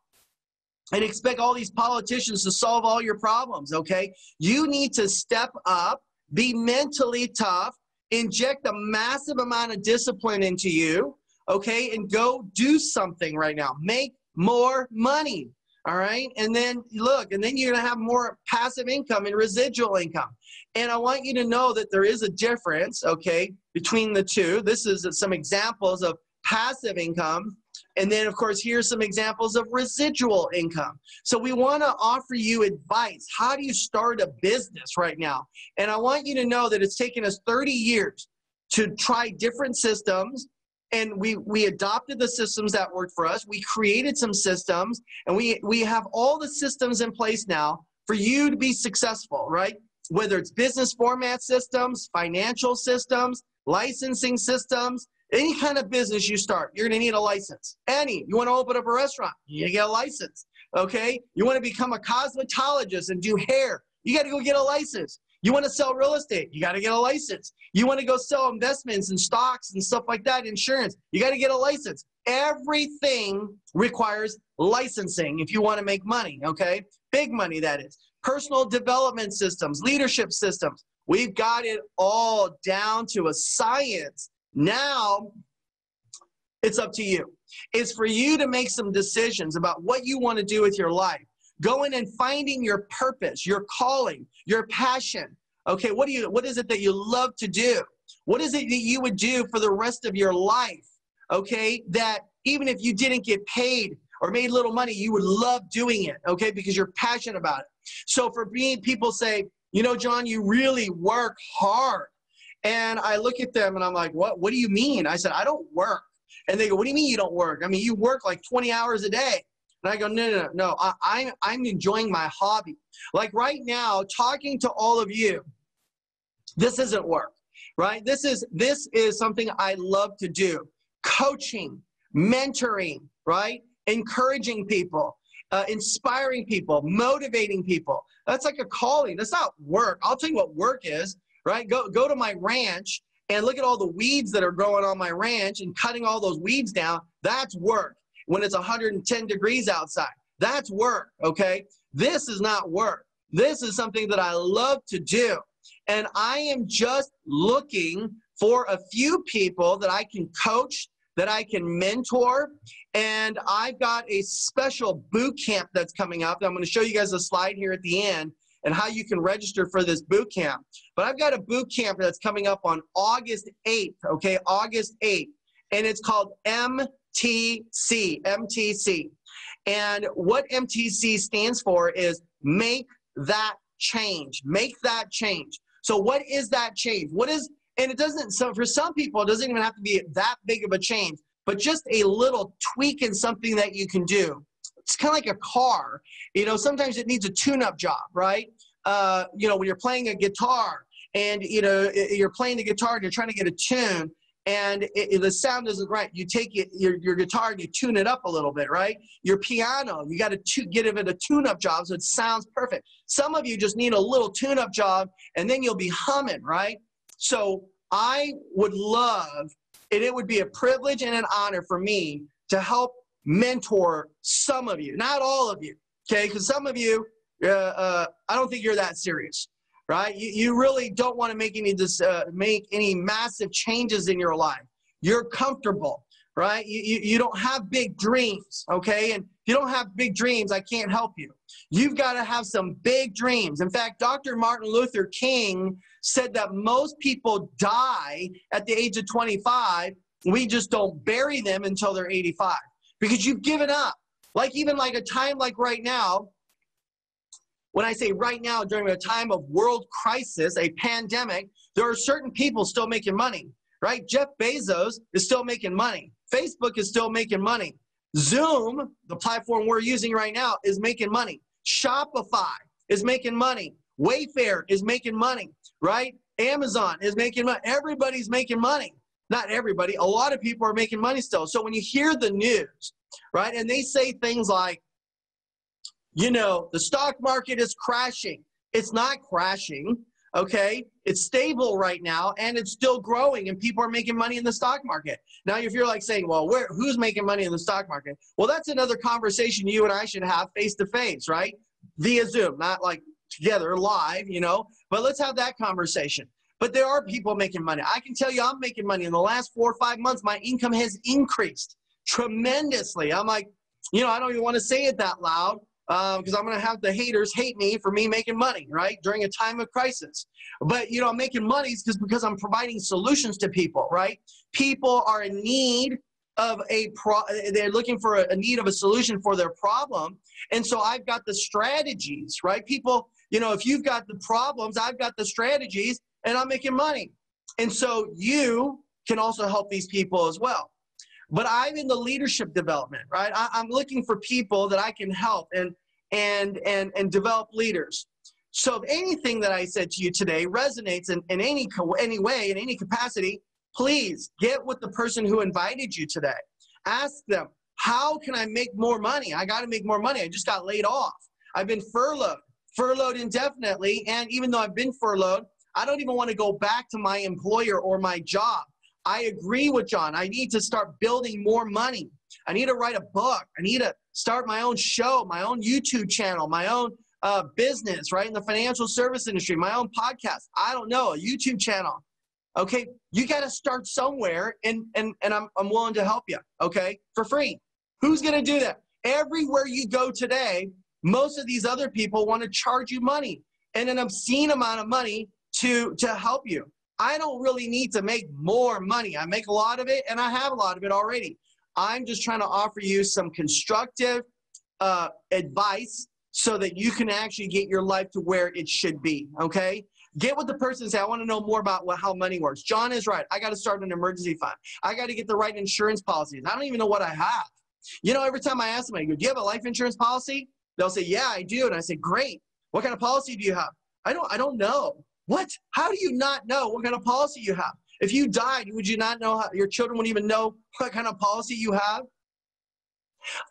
and expect all these politicians to solve all your problems, okay? You need to step up, be mentally tough, inject a massive amount of discipline into you, okay? And go do something right now. Make more money. All right. And then look, and then you're going to have more passive income and residual income. And I want you to know that there is a difference, okay, between the two. This is some examples of passive income. And then, of course, here's some examples of residual income. So we want to offer you advice. How do you start a business right now? And I want you to know that it's taken us 30 years to try different systems and we we adopted the systems that worked for us. We created some systems and we we have all the systems in place now for you to be successful right? Whether it's business format systems financial systems licensing systems any kind of business you start you're going to need a license. Any. You want to open up a restaurant you get a license okay? You want to become a cosmetologist and do hair you got to go get a license You want to sell real estate, you got to get a license. You want to go sell investments and stocks and stuff like that, insurance, you got to get a license. Everything requires licensing if you want to make money, okay? Big money, that is. Personal development systems, leadership systems. We've got it all down to a science. Now, it's up to you. It's for you to make some decisions about what you want to do with your life. Going and finding your purpose, your calling, your passion. Okay, what do you what is it that you love to do? What is it that you would do for the rest of your life? Okay, that even if you didn't get paid or made little money, you would love doing it, okay, because you're passionate about it. So for being people say, you know, John, you really work hard. And I look at them and I'm like, what, what do you mean? I said, I don't work. And they go, what do you mean you don't work? I mean, you work like 20 hours a day. And I go, no, no, no, no. I, I'm, I'm enjoying my hobby. Like right now, talking to all of you, this isn't work, right? This is, this is something I love to do. Coaching, mentoring, right? Encouraging people, uh, inspiring people, motivating people. That's like a calling. That's not work. I'll tell you what work is, right? Go, go to my ranch and look at all the weeds that are growing on my ranch and cutting all those weeds down. That's work when it's 110 degrees outside. That's work, okay? This is not work. This is something that I love to do. And I am just looking for a few people that I can coach, that I can mentor. And I've got a special boot camp that's coming up. I'm going to show you guys a slide here at the end and how you can register for this boot camp. But I've got a boot camp that's coming up on August 8th, okay? August 8th. And it's called MTC, MTC. And what MTC stands for is make that change. Make that change. So what is that change? What is and it doesn't so for some people it doesn't even have to be that big of a change, but just a little tweak in something that you can do it's kind of like a car. You know, sometimes it needs a tune-up job, right? Uh, you know, when you're playing a guitar and you know you're playing the guitar and you're trying to get a tune and it, it, the sound isn't right. You take it, your, your guitar and you tune it up a little bit, right? Your piano, you got to get it a tune-up job so it sounds perfect. Some of you just need a little tune-up job and then you'll be humming, right? So I would love, and it would be a privilege and an honor for me to help mentor some of you, not all of you, okay? Because some of you, uh, uh, I don't think you're that serious, right? You, you really don't want to make any uh, make any massive changes in your life. You're comfortable, right? You, you, you don't have big dreams, okay? And if you don't have big dreams, I can't help you. You've got to have some big dreams. In fact, Dr. Martin Luther King said that most people die at the age of 25. We just don't bury them until they're 85 because you've given up. Like even like a time like right now, when I say right now, during a time of world crisis, a pandemic, there are certain people still making money, right? Jeff Bezos is still making money. Facebook is still making money. Zoom, the platform we're using right now, is making money. Shopify is making money. Wayfair is making money, right? Amazon is making money. Everybody's making money not everybody, a lot of people are making money still. So when you hear the news, right, and they say things like, you know, the stock market is crashing. It's not crashing, okay? It's stable right now and it's still growing and people are making money in the stock market. Now, if you're like saying, well, where, who's making money in the stock market? Well, that's another conversation you and I should have face to face, right? Via Zoom, not like together live, you know, but let's have that conversation. But there are people making money. I can tell you I'm making money. In the last four or five months, my income has increased tremendously. I'm like, you know, I don't even want to say it that loud because um, I'm going to have the haters hate me for me making money, right, during a time of crisis. But, you know, I'm making money because because I'm providing solutions to people, right? People are in need of a pro they're looking for a, a need of a solution for their problem and so i've got the strategies right people you know if you've got the problems i've got the strategies and I'm making money. And so you can also help these people as well. But I'm in the leadership development, right? I, am looking for people that I can help and and and and develop leaders. So if anything that I said to you today resonates in, in any any way, in any capacity, please get with the person who invited you today. Ask them, how can I make more money? I got to make more money. I just got laid off. I've been furloughed. furloughed indefinitely. And even though I've been furloughed, I don't even want to go back to my employer or my job. I agree with John. I need to start building more money. I need to write a book. I need to start my own show, my own YouTube channel, my own uh, business, right? In the financial service industry, my own podcast. I don't know, a YouTube channel. Okay, you got to start somewhere, and and and I'm I'm willing to help you. Okay, for free. Who's going to do that? Everywhere you go today, most of these other people want to charge you money and an obscene amount of money to to help you. I don't really need to make more money. I make a lot of it, and I have a lot of it already. I'm just trying to offer you some constructive uh, advice so that you can actually get your life to where it should be. Okay. Get with the person and say, I want to know more about what, how money works. John is right. I got to start an emergency fund. I got to get the right insurance policies. I don't even know what I have. You know, every time I ask them, I go, Do you have a life insurance policy? They'll say, Yeah, I do. And I say, Great. What kind of policy do you have? I don't, I don't know. What? How do you not know what kind of policy you have? If you died, would you not know how your children wouldn't even know what kind of policy you have?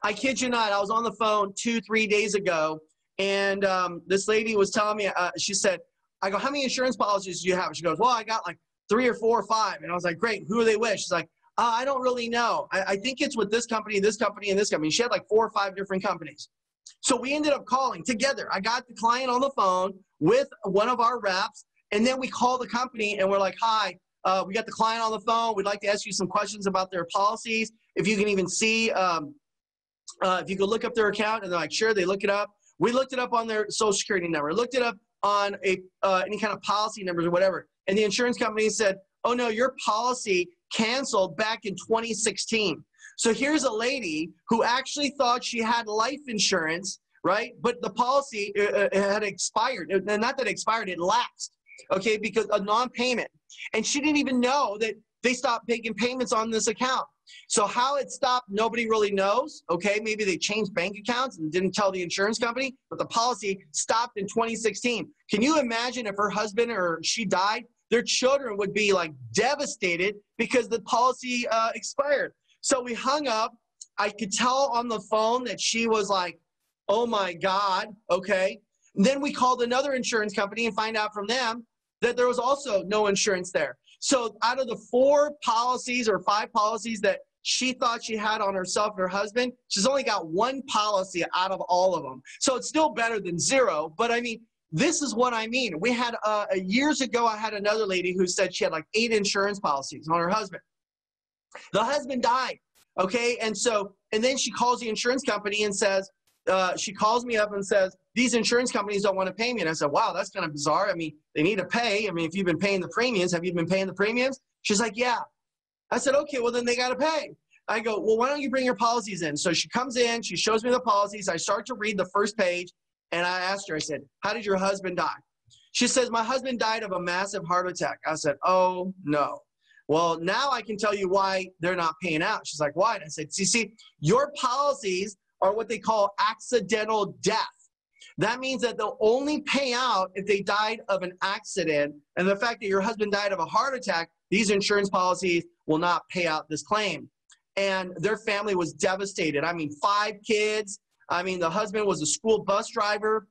I kid you not, I was on the phone two, three days ago, and um, this lady was telling me, uh, she said, I go, how many insurance policies do you have? She goes, well, I got like three or four or five. And I was like, great, who are they with? She's like, uh, I don't really know. I, I think it's with this company, this company, and this company. She had like four or five different companies. So we ended up calling together. I got the client on the phone with one of our reps, and then we call the company and we're like, hi, uh, we got the client on the phone. We'd like to ask you some questions about their policies. If you can even see, um, uh, if you could look up their account, and they're like, sure, they look it up. We looked it up on their social security number, looked it up on a uh, any kind of policy numbers or whatever. And the insurance company said, oh no, your policy canceled back in 2016. So here's a lady who actually thought she had life insurance, right? But the policy uh, uh had expired. Not that it expired, it lapsed, okay, because a non payment. And she didn't even know that they stopped making payments on this account. So how it stopped, nobody really knows. Okay, maybe they changed bank accounts and didn't tell the insurance company, but the policy stopped in 2016. Can you imagine if her husband or she died? Their children would be like devastated because the policy uh, expired. So we hung up. I could tell on the phone that she was like, "Oh my God!" Okay. Then we called another insurance company and find out from them that there was also no insurance there. So out of the four policies or five policies that she thought she had on herself and her husband, she's only got one policy out of all of them. So it's still better than zero. But I mean, this is what I mean. We had uh, years ago, I had another lady who said she had like eight insurance policies on her husband. The husband died. Okay. And so, and then she calls the insurance company and says, uh, she calls me up and says, These insurance companies don't want to pay me. And I said, Wow, that's kind of bizarre. I mean, they need to pay. I mean, if you've been paying the premiums, have you been paying the premiums? She's like, Yeah. I said, Okay, well, then they got to pay. I go, Well, why don't you bring your policies in? So she comes in, she shows me the policies. I start to read the first page, and I asked her, I said, How did your husband die? She says, My husband died of a massive heart attack. I said, Oh, no. Well, now I can tell you why they're not paying out. She's like, Why? And I said, See, see, your policies are what they call accidental death. That means that they'll only pay out if they died of an accident. And the fact that your husband died of a heart attack, these insurance policies will not pay out this claim. And their family was devastated. I mean, five kids. I mean, the husband was a school bus driver,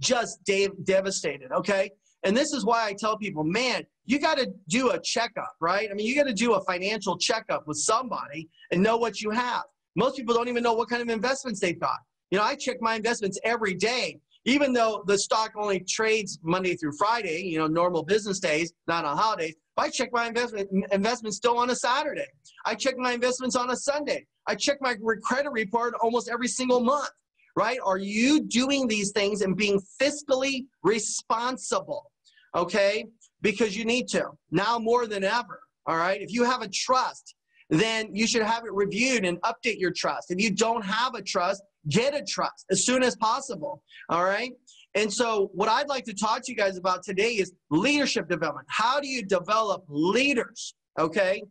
just de- devastated, okay? And this is why I tell people, man, you got to do a checkup, right? I mean, you got to do a financial checkup with somebody and know what you have. Most people don't even know what kind of investments they've got. You know, I check my investments every day, even though the stock only trades Monday through Friday, you know, normal business days, not on holidays. I check my investment investments still on a Saturday. I check my investments on a Sunday. I check my credit report almost every single month, right? Are you doing these things and being fiscally responsible? Okay? Because you need to now more than ever. All right? If you have a trust, then you should have it reviewed and update your trust. If you don't have a trust, get a trust as soon as possible. All right. And so, what I'd like to talk to you guys about today is leadership development. How do you develop leaders? Okay.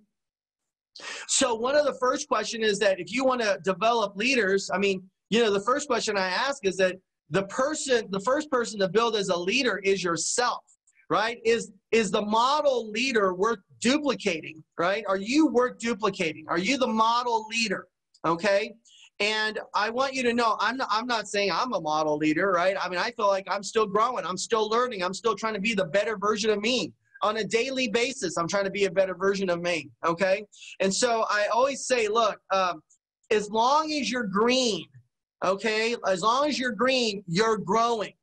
So, one of the first question is that if you want to develop leaders, I mean, you know, the first question I ask is that the person, the first person to build as a leader is yourself, right? Is is the model leader worth duplicating, right? Are you worth duplicating? Are you the model leader? Okay. And I want you to know, I'm not, I'm not saying I'm a model leader, right? I mean, I feel like I'm still growing. I'm still learning. I'm still trying to be the better version of me on a daily basis. I'm trying to be a better version of me. Okay. And so I always say, look, um, as long as you're green, okay, as long as you're green, you're growing.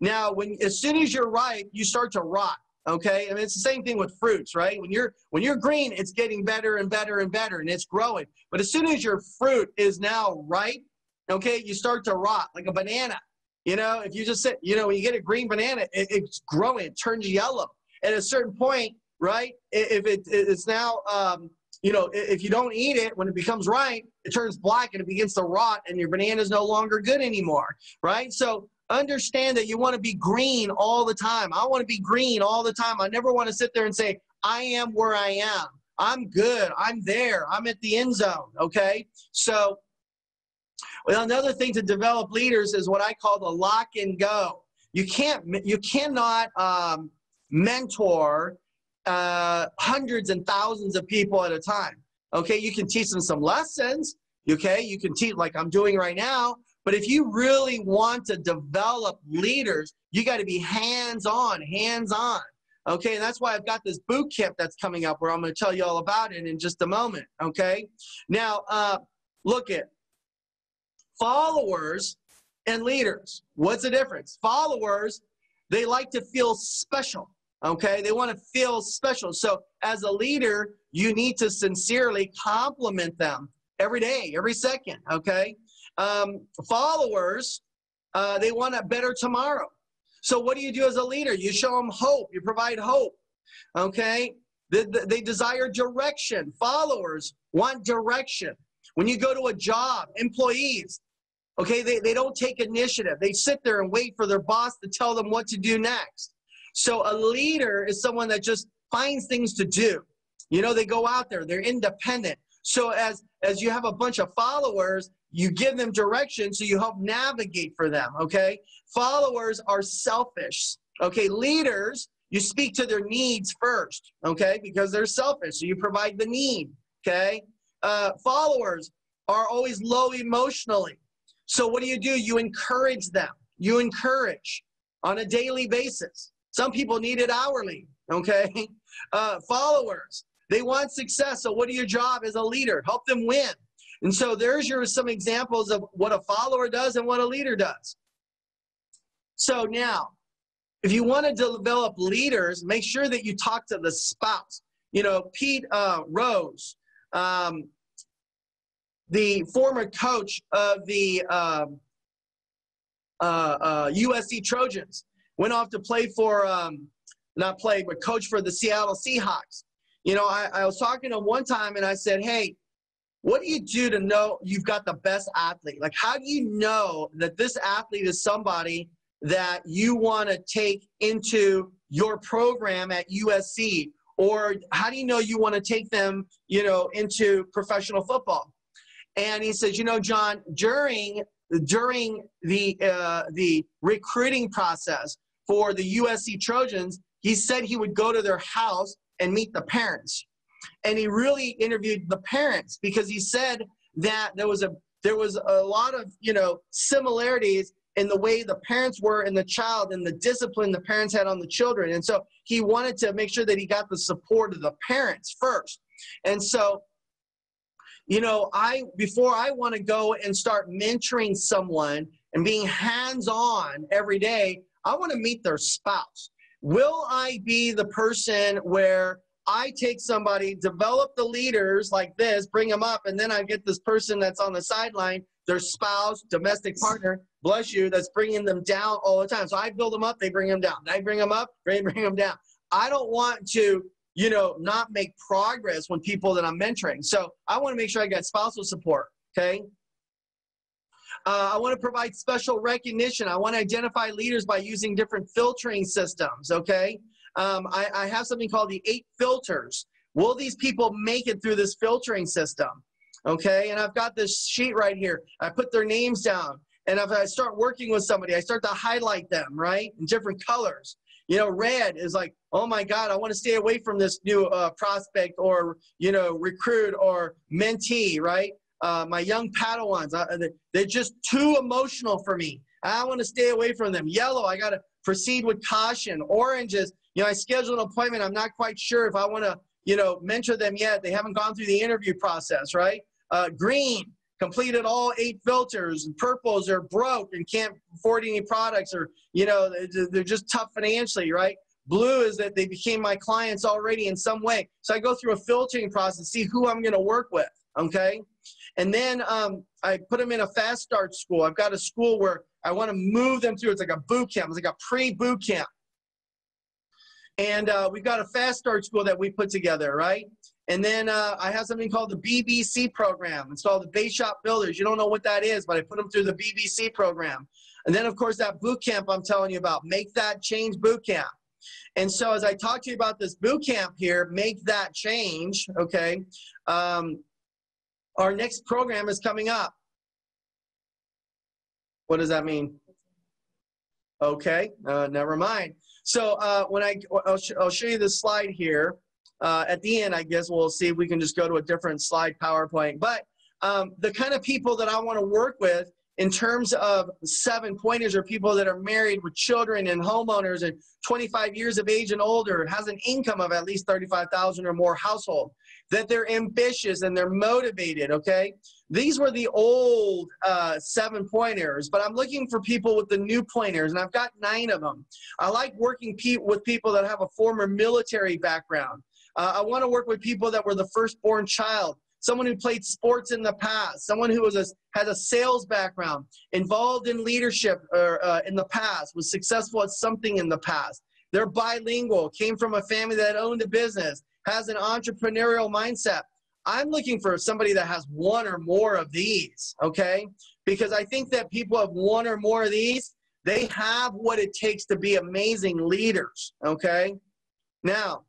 Now, when as soon as you're ripe, you start to rot. Okay, I mean it's the same thing with fruits, right? When you're when you're green, it's getting better and better and better, and it's growing. But as soon as your fruit is now ripe, okay, you start to rot like a banana. You know, if you just sit, you know, when you get a green banana, it, it's growing, it turns yellow. At a certain point, right? If it, it's now, um, you know, if you don't eat it when it becomes ripe, it turns black and it begins to rot, and your banana is no longer good anymore, right? So understand that you want to be green all the time. I want to be green all the time. I never want to sit there and say, I am where I am. I'm good. I'm there. I'm at the end zone. Okay. So, well, another thing to develop leaders is what I call the lock and go. You can't, you cannot um, mentor uh, hundreds and thousands of people at a time. Okay. You can teach them some lessons. Okay. You can teach, like I'm doing right now, but if you really want to develop leaders, you got to be hands on, hands on. Okay, and that's why I've got this boot camp that's coming up where I'm going to tell you all about it in just a moment. Okay, now uh, look at followers and leaders. What's the difference? Followers, they like to feel special. Okay, they want to feel special. So as a leader, you need to sincerely compliment them every day, every second. Okay, um, followers, uh, they want a better tomorrow. So what do you do as a leader? You show them hope. You provide hope. Okay? They, they desire direction. Followers want direction. When you go to a job, employees, okay, they, they don't take initiative. They sit there and wait for their boss to tell them what to do next. So a leader is someone that just finds things to do. You know, they go out there, they're independent. So as as you have a bunch of followers, you give them direction so you help navigate for them okay? Followers are selfish okay? Leaders you speak to their needs first okay? Because they're selfish so you provide the need okay? Uh, followers are always low emotionally so what do you do? You encourage them. You encourage on a daily basis. Some people need it hourly okay? Uh, followers they want success so what are your job as a leader help them win and so there's your some examples of what a follower does and what a leader does. So now, if you want to develop leaders, make sure that you talk to the spouse. You know, Pete uh, Rose, um, the former coach of the um, uh, uh, USC Trojans, went off to play for, um, not play, but coach for the Seattle Seahawks. You know, I, I was talking to him one time and I said, hey, what do you do to know you've got the best athlete? Like, how do you know that this athlete is somebody that you want to take into your program at USC? Or how do you know you want to take them, you know, into professional football? And he says, you know, John, during during the uh, the recruiting process for the USC Trojans, he said he would go to their house and meet the parents. And he really interviewed the parents because he said that there was a there was a lot of you know similarities in the way the parents were and the child and the discipline the parents had on the children. And so he wanted to make sure that he got the support of the parents first. And so you know i before i want to go and start mentoring someone and being hands on every day i want to meet their spouse will i be the person where I take somebody, develop the leaders like this, bring them up, and then I get this person that's on the sideline, their spouse, domestic partner, bless you, that's bringing them down all the time. So I build them up, they bring them down. I bring them up, they bring them down. I don't want to, you know, not make progress when people that I'm mentoring. So I want to make sure I got spousal support. Okay. Uh, I want to provide special recognition. I want to identify leaders by using different filtering systems. Okay um, I, I have something called the eight filters. Will these people make it through this filtering system? Okay, and I've got this sheet right here. I put their names down, and if I start working with somebody, I start to highlight them, right, in different colors. You know, red is like, oh my God, I want to stay away from this new uh, prospect or, you know, recruit or mentee, right? Uh, my young Padawans. Uh, they're just too emotional for me. I want to stay away from them. Yellow, I got to proceed with caution. Oranges, you know, I scheduled an appointment. I'm not quite sure if I want to, you know, mentor them yet. They haven't gone through the interview process, right? Uh, green, completed all eight filters. Purples are broke and can't afford any products or, you know, they're just tough financially, right? Blue is that they became my clients already in some way. So I go through a filtering process, see who I'm going to work with, okay? And then um, I put them in a fast start school. I've got a school where I want to move them through. It's like a boot camp. It's like a pre-boot camp. And uh, we've got a fast start school that we put together, right? And then uh, I have something called the BBC program. It's called the Base Shop Builders. You don't know what that is, but I put them through the BBC program. And then, of course, that boot camp I'm telling you about, Make That Change Boot Camp. And so as I talk to you about this boot camp here, Make That Change, okay, um, our next program is coming up. What does that mean? Okay, uh, never mind. So uh, when I, I'll, sh I'll, show you this slide here. Uh, at the end, I guess we'll see if we can just go to a different slide PowerPoint. But um, the kind of people that I want to work with in terms of seven pointers are people that are married with children and homeowners and 25 years of age and older, has an income of at least 35,000 or more household, that they're ambitious and they're motivated, okay? These were the old uh, seven pointers, but I'm looking for people with the new pointers, and I've got nine of them. I like working pe with people that have a former military background. Uh, I want to work with people that were the firstborn child someone who played sports in the past, someone who was a, has a sales background, involved in leadership or, uh, in the past, was successful at something in the past. They're bilingual, came from a family that owned a business, has an entrepreneurial mindset. I'm looking for somebody that has one or more of these, okay? Because I think that people have one or more of these, they have what it takes to be amazing leaders, okay? Now,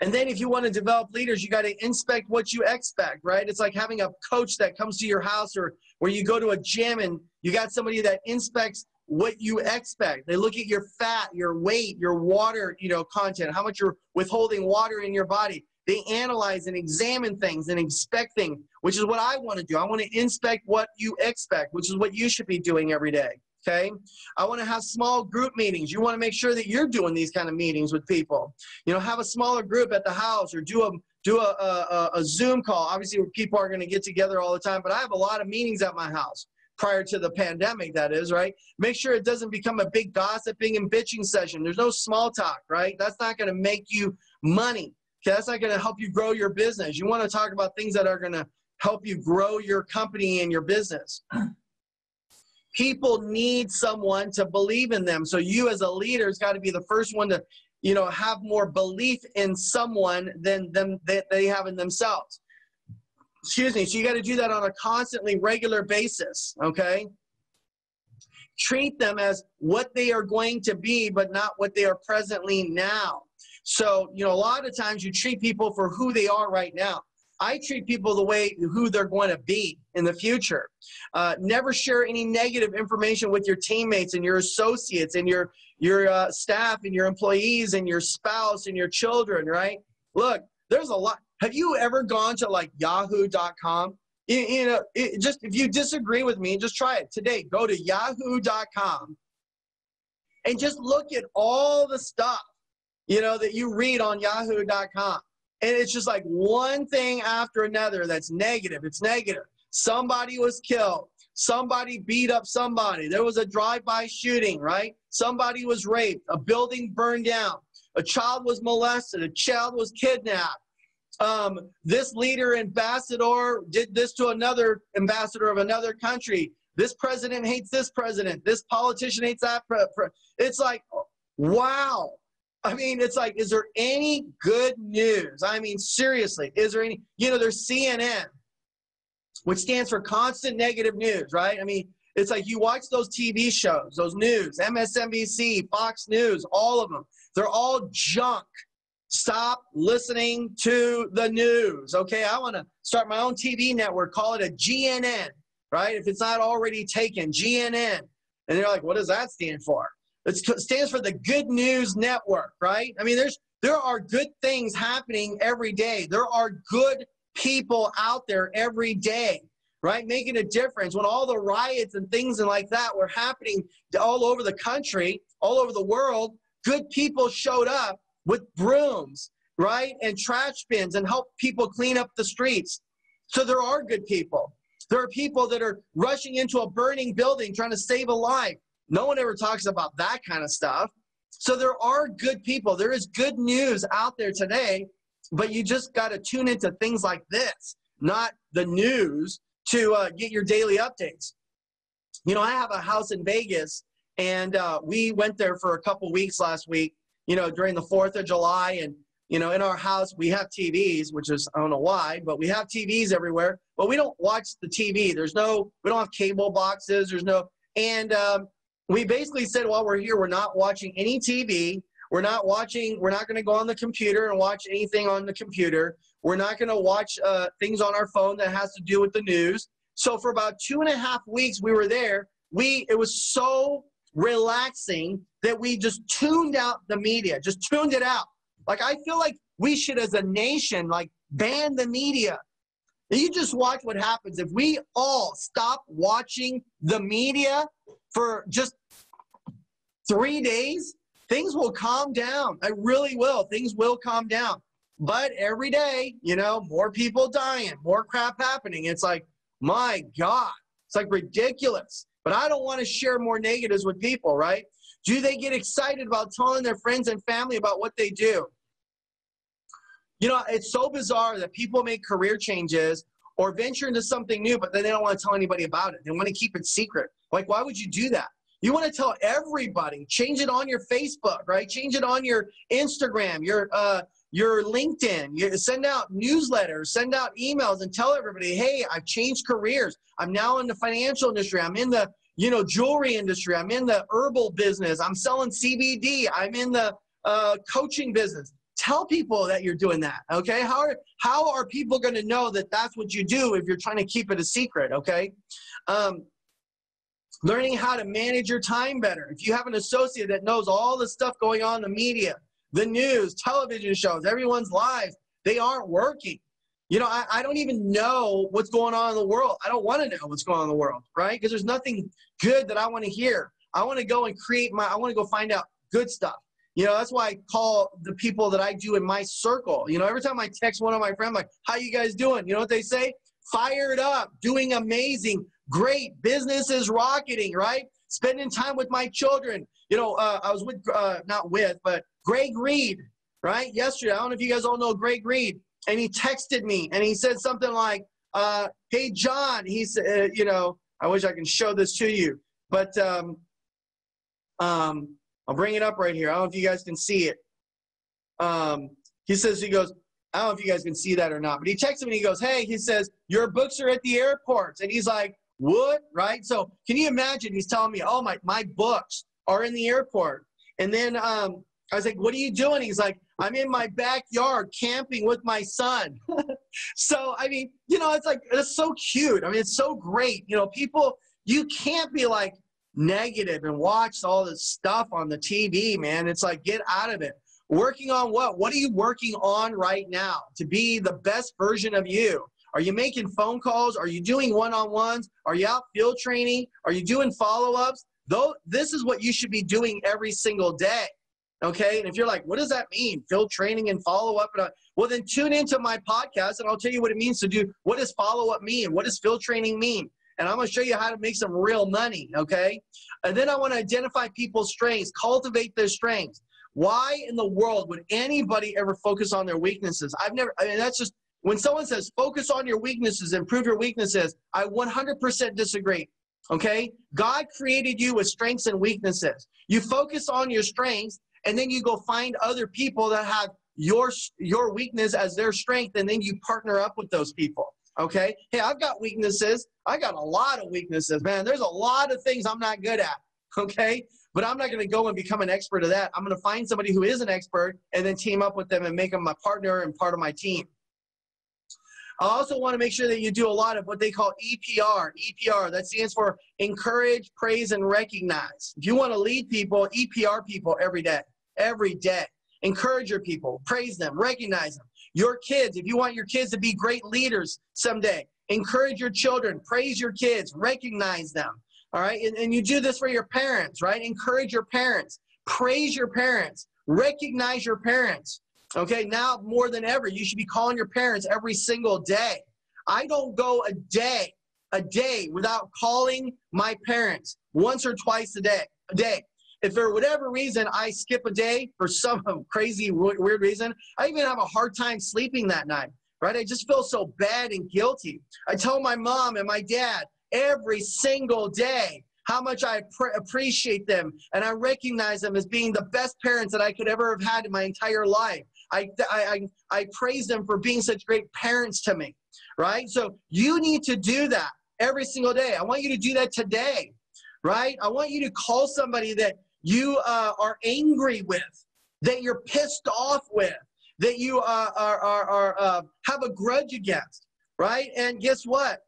and then if you want to develop leaders, you got to inspect what you expect, right? It's like having a coach that comes to your house or where you go to a gym and you got somebody that inspects what you expect. They look at your fat, your weight, your water, you know, content, how much you're withholding water in your body. They analyze and examine things and inspect things, which is what I want to do. I want to inspect what you expect, which is what you should be doing every day okay? I want to have small group meetings. You want to make sure that you're doing these kind of meetings with people. You know have a smaller group at the house or do a do a, a, a zoom call. Obviously people are going to get together all the time but i have a lot of meetings at my house prior to the pandemic that is right? Make sure it doesn't become a big gossiping and bitching session. There's no small talk right? That's not going to make you money okay? That's not going to help you grow your business. You want to talk about things that are going to help you grow your company and your business people need someone to believe in them. So you as a leader has got to be the first one to, you know, have more belief in someone than them that they have in themselves. Excuse me. So you got to do that on a constantly regular basis. Okay. Treat them as what they are going to be, but not what they are presently now. So, you know, a lot of times you treat people for who they are right now. I treat people the way who they're going to be in the future. Uh, never share any negative information with your teammates and your associates and your your uh, staff and your employees and your spouse and your children. Right? Look, there's a lot. Have you ever gone to like Yahoo.com? You, you know, it, just if you disagree with me, just try it today. Go to Yahoo.com and just look at all the stuff you know that you read on Yahoo.com and it's just like one thing after another that's negative. It's negative. Somebody was killed. Somebody beat up somebody. There was a drive-by shooting, right? Somebody was raped. A building burned down. A child was molested. A child was kidnapped. Um, this leader ambassador did this to another ambassador of another country. This president hates this president. This politician hates that. Pre- pre- it's like, wow. I mean, it's like, is there any good news? I mean, seriously, is there any? You know, there's CNN, which stands for constant negative news, right? I mean, it's like you watch those TV shows, those news, MSNBC, Fox News, all of them. They're all junk. Stop listening to the news. Okay, I want to start my own TV network, call it a GNN, right? If it's not already taken, GNN. And they're like, what does that stand for? It stands for the Good News Network, right? I mean, there's there are good things happening every day. There are good people out there every day, right? Making a difference when all the riots and things and like that were happening all over the country, all over the world. Good people showed up with brooms, right? And trash bins and helped people clean up the streets. So there are good people. There are people that are rushing into a burning building trying to save a life. No one ever talks about that kind of stuff. So there are good people. There is good news out there today, but you just got to tune into things like this, not the news, to uh, get your daily updates. You know, I have a house in Vegas, and uh, we went there for a couple weeks last week. You know, during the Fourth of July, and you know, in our house we have TVs, which is I don't know why, but we have TVs everywhere. But we don't watch the TV. There's no, we don't have cable boxes. There's no, and um, we basically said while we're here, we're not watching any TV. We're not watching, we're not going to go on the computer and watch anything on the computer. We're not going to watch uh, things on our phone that has to do with the news. So for about two and a half weeks we were there, we it was so relaxing that we just tuned out the media, just tuned it out. Like I feel like we should as a nation like ban the media. You just watch what happens if we all stop watching the media for just three days, things will calm down. I really will. Things will calm down. But every day, you know, more people dying, more crap happening. It's like, my God, it's like ridiculous. But I don't want to share more negatives with people, right? Do they get excited about telling their friends and family about what they do? You know, it's so bizarre that people make career changes or venture into something new, but then they don't want to tell anybody about it. They want to keep it secret. Like, why would you do that? You want to tell everybody. Change it on your Facebook, right? Change it on your Instagram, your uh, your LinkedIn. You send out newsletters, send out emails, and tell everybody, hey, I've changed careers. I'm now in the financial industry. I'm in the you know jewelry industry. I'm in the herbal business. I'm selling CBD. I'm in the uh, coaching business. Tell people that you're doing that. Okay, how are how are people going to know that that's what you do if you're trying to keep it a secret? Okay. Um, learning how to manage your time better. If you have an associate that knows all the stuff going on in the media, the news, television shows, everyone's lives, they aren't working. You know, I, I don't even know what's going on in the world. I don't want to know what's going on in the world, right? Because there's nothing good that I want to hear. I want to go and create my, I want to go find out good stuff. You know, that's why I call the people that I do in my circle. You know, every time I text one of my friends, like, how you guys doing? You know what they say? Fired up, doing amazing, Great. Business is rocketing, right? Spending time with my children. You know, uh, I was with, uh, not with, but Greg Reid, right? Yesterday. I don't know if you guys all know Greg Reid. And he texted me and he said something like, uh, hey, John, he said, uh, you know, I wish I can show this to you, but um, um, I'll bring it up right here. I don't know if you guys can see it. Um, he says, he goes, I don't know if you guys can see that or not, but he texted me and he goes, hey, he says, your books are at the airports. And he's like, would, right? So can you imagine? He's telling me, oh, my, my books are in the airport. And then um, I was like, what are you doing? He's like, I'm in my backyard camping with my son. so, I mean, you know, it's like, it's so cute. I mean, it's so great. You know, people, you can't be like negative and watch all this stuff on the TV, man. It's like, get out of it. Working on what? What are you working on right now to be the best version of you? Are you making phone calls? Are you doing one-on-ones? Are you out field training? Are you doing follow-ups? Though this is what you should be doing every single day. Okay. And if you're like, what does that mean? Field training and follow up. Uh, well, then tune into my podcast and I'll tell you what it means to do. What does follow up mean? What does field training mean? And I'm going to show you how to make some real money. Okay. And then I want to identify people's strengths, cultivate their strengths. Why in the world would anybody ever focus on their weaknesses? I've never, I mean, that's just, when someone says focus on your weaknesses, improve your weaknesses, I 100% disagree. Okay? God created you with strengths and weaknesses. You focus on your strengths and then you go find other people that have your your weakness as their strength and then you partner up with those people. Okay? Hey, I've got weaknesses. I got a lot of weaknesses, man. There's a lot of things I'm not good at. Okay? But I'm not going to go and become an expert of that. I'm going to find somebody who is an expert and then team up with them and make them my partner and part of my team. I also want to make sure that you do a lot of what they call EPR. EPR, that stands for encourage, praise, and recognize. If you want to lead people, EPR people every day, every day. Encourage your people, praise them, recognize them. Your kids, if you want your kids to be great leaders someday, encourage your children, praise your kids, recognize them. All right. And, and you do this for your parents, right? Encourage your parents, praise your parents, recognize your parents. Okay. Now more than ever, you should be calling your parents every single day. I don't go a day, a day without calling my parents once or twice a day, a day. If for whatever reason I skip a day for some crazy weird reason, I even have a hard time sleeping that night, right? I just feel so bad and guilty. I tell my mom and my dad every single day how much I appreciate them and I recognize them as being the best parents that I could ever have had in my entire life. I, I, I, I praise them for being such great parents to me, right? So you need to do that every single day. I want you to do that today, right? I want you to call somebody that you uh, are angry with, that you're pissed off with, that you uh, are, are, are uh, have a grudge against, right? And guess what?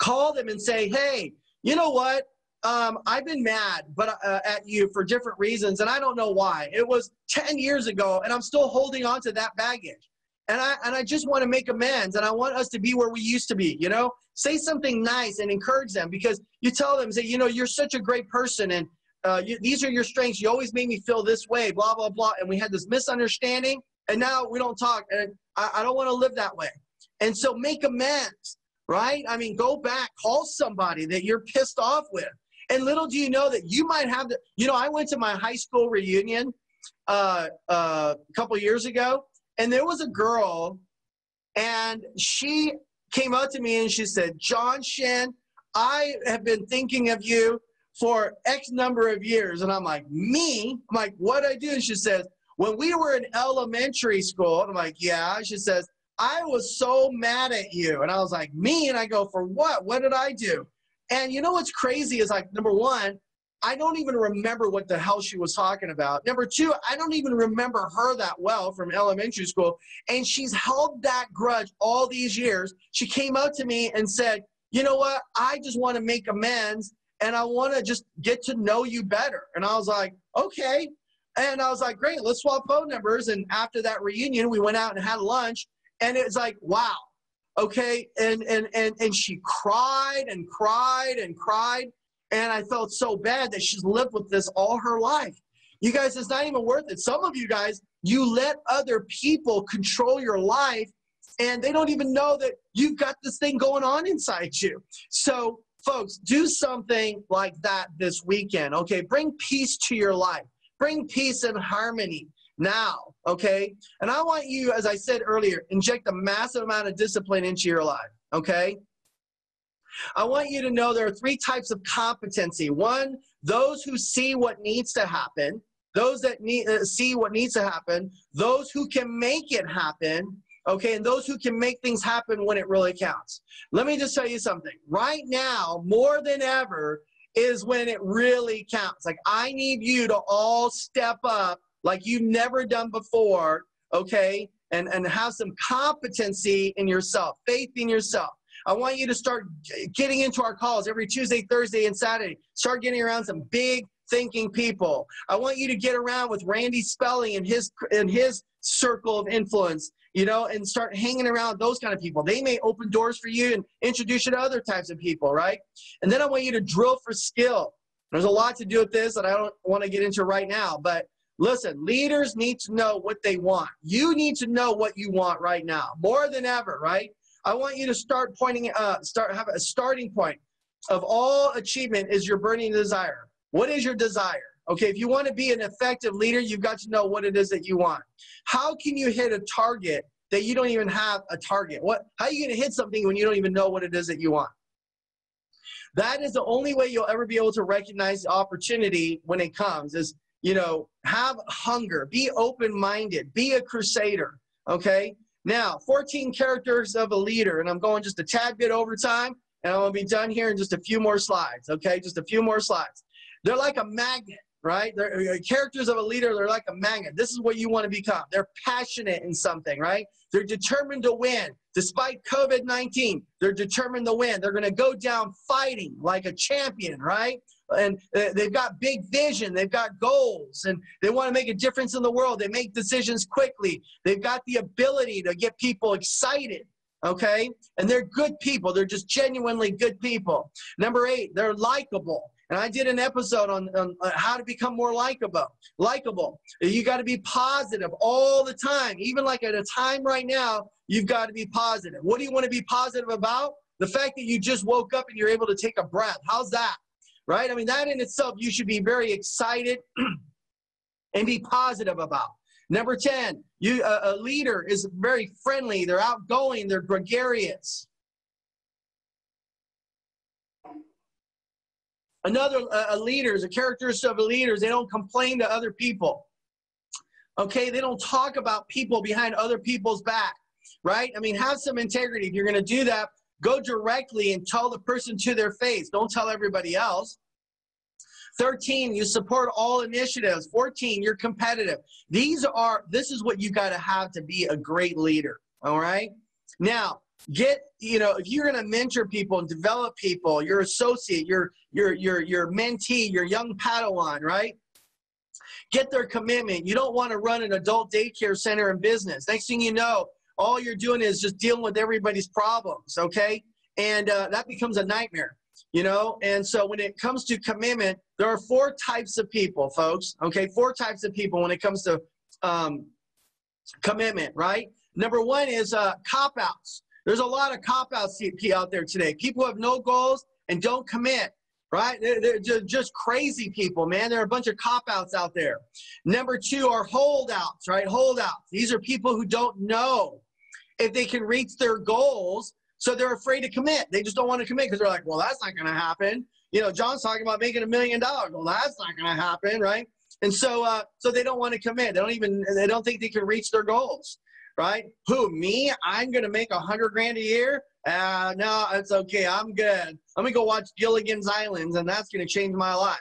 Call them and say, hey, you know what? Um, I've been mad but uh, at you for different reasons, and I don't know why. It was 10 years ago, and I'm still holding on to that baggage. And I, and I just want to make amends, and I want us to be where we used to be, you know? Say something nice and encourage them because you tell them, say, you know, you're such a great person, and uh, you, these are your strengths. You always made me feel this way, blah, blah, blah. And we had this misunderstanding, and now we don't talk. And I, I don't want to live that way. And so make amends, right? I mean, go back, call somebody that you're pissed off with. And little do you know that you might have the, you know, I went to my high school reunion uh, uh, a couple years ago, and there was a girl, and she came up to me and she said, John Shin, I have been thinking of you for X number of years. And I'm like, me? I'm like, what I do? And she says, when we were in elementary school, I'm like, yeah. She says, I was so mad at you. And I was like, me? And I go, for what? What did I do? And you know what's crazy is like, number one, I don't even remember what the hell she was talking about. Number two, I don't even remember her that well from elementary school. And she's held that grudge all these years. She came out to me and said, you know what? I just want to make amends and I want to just get to know you better. And I was like, okay. And I was like, great, let's swap phone numbers. And after that reunion, we went out and had lunch. And it was like, wow, okay. And and and and she cried and cried and cried. And I felt so bad that she's lived with this all her life. You guys, it's not even worth it. Some of you guys, you let other people control your life and they don't even know that you've got this thing going on inside you. So folks, do something like that this weekend, okay? Bring peace to your life. Bring peace and harmony now, okay? And I want you, as I said earlier, inject a massive amount of discipline into your life, okay? I want you to know there are three types of competency. One, those who see what needs to happen, those that need, uh, see what needs to happen, those who can make it happen, okay, and those who can make things happen when it really counts. Let me just tell you something. Right now, more than ever, is when it really counts. Like, I need you to all step up like you've never done before, okay, and, and have some competency in yourself, faith in yourself. I want you to start getting into our calls every Tuesday, Thursday, and Saturday. Start getting around some big thinking people. I want you to get around with Randy Spelling and his and his circle of influence you know, and start hanging around those kind of people. They may open doors for you and introduce you to other types of people, right? And then I want you to drill for skill. There's a lot to do with this that I don't want to get into right now, but listen, leaders need to know what they want. You need to know what you want right now, more than ever, right? I want you to start pointing, uh, start have a starting point of all achievement is your burning desire. What is your desire? Okay, if you want to be an effective leader, you've got to know what it is that you want. How can you hit a target that you don't even have a target? What how are you going to hit something when you don't even know what it is that you want? That is the only way you'll ever be able to recognize the opportunity when it comes is, you know, have hunger, be open-minded, be a crusader, okay? Now, 14 characters of a leader, and I'm going just a tad bit over time, and I'm going to be done here in just a few more slides, okay? Just a few more slides. They're like a magnet right? They're, uh, characters of a leader, they're like a magnet. This is what you want to become. They're passionate in something, right? They're determined to win. Despite COVID 19, they're determined to win. They're going to go down fighting like a champion, right? And uh, they've got big vision, they've got goals, and they want to make a difference in the world. They make decisions quickly. They've got the ability to get people excited okay? And they're good people. They're just genuinely good people. Number eight, they're likable. And I did an episode on, on how to become more likable. Likable. You got to be positive all the time. Even like at a time right now, you've got to be positive. What do you want to be positive about? The fact that you just woke up and you're able to take a breath. How's that? Right? I mean, that in itself, you should be very excited and be positive about. Number 10, you, a, a leader is very friendly. They're outgoing. They're gregarious. Another a leader is a characteristic of a leader is they don't complain to other people. Okay, they don't talk about people behind other people's back, right? I mean, have some integrity. If you're going to do that, go directly and tell the person to their face. Don't tell everybody else. 13, you support all initiatives. 14, you're competitive. These are, this is what you got to have to be a great leader. All right. Now, get you know if you're going to mentor people and develop people your associate your your your your mentee your young padawan right get their commitment you don't want to run an adult daycare center in business next thing you know all you're doing is just dealing with everybody's problems okay and uh, that becomes a nightmare you know and so when it comes to commitment there are four types of people folks okay four types of people when it comes to um, commitment right number one is uh, cop outs there's a lot of cop outs out there today. People have no goals and don't commit, right? They're, just crazy people, man. There are a bunch of cop outs out there. Number two are holdouts, right? Holdouts. These are people who don't know if they can reach their goals, so they're afraid to commit. They just don't want to commit because they're like, well, that's not going to happen. You know, John's talking about making a million dollars. Well, that's not going to happen, right? And so, uh, so they don't want to commit. They don't even. They don't think they can reach their goals right? Who, me? I'm going to make a hundred grand a year? Uh, no, it's okay. I'm good. Let me go watch Gilligan's Islands, and that's going to change my life.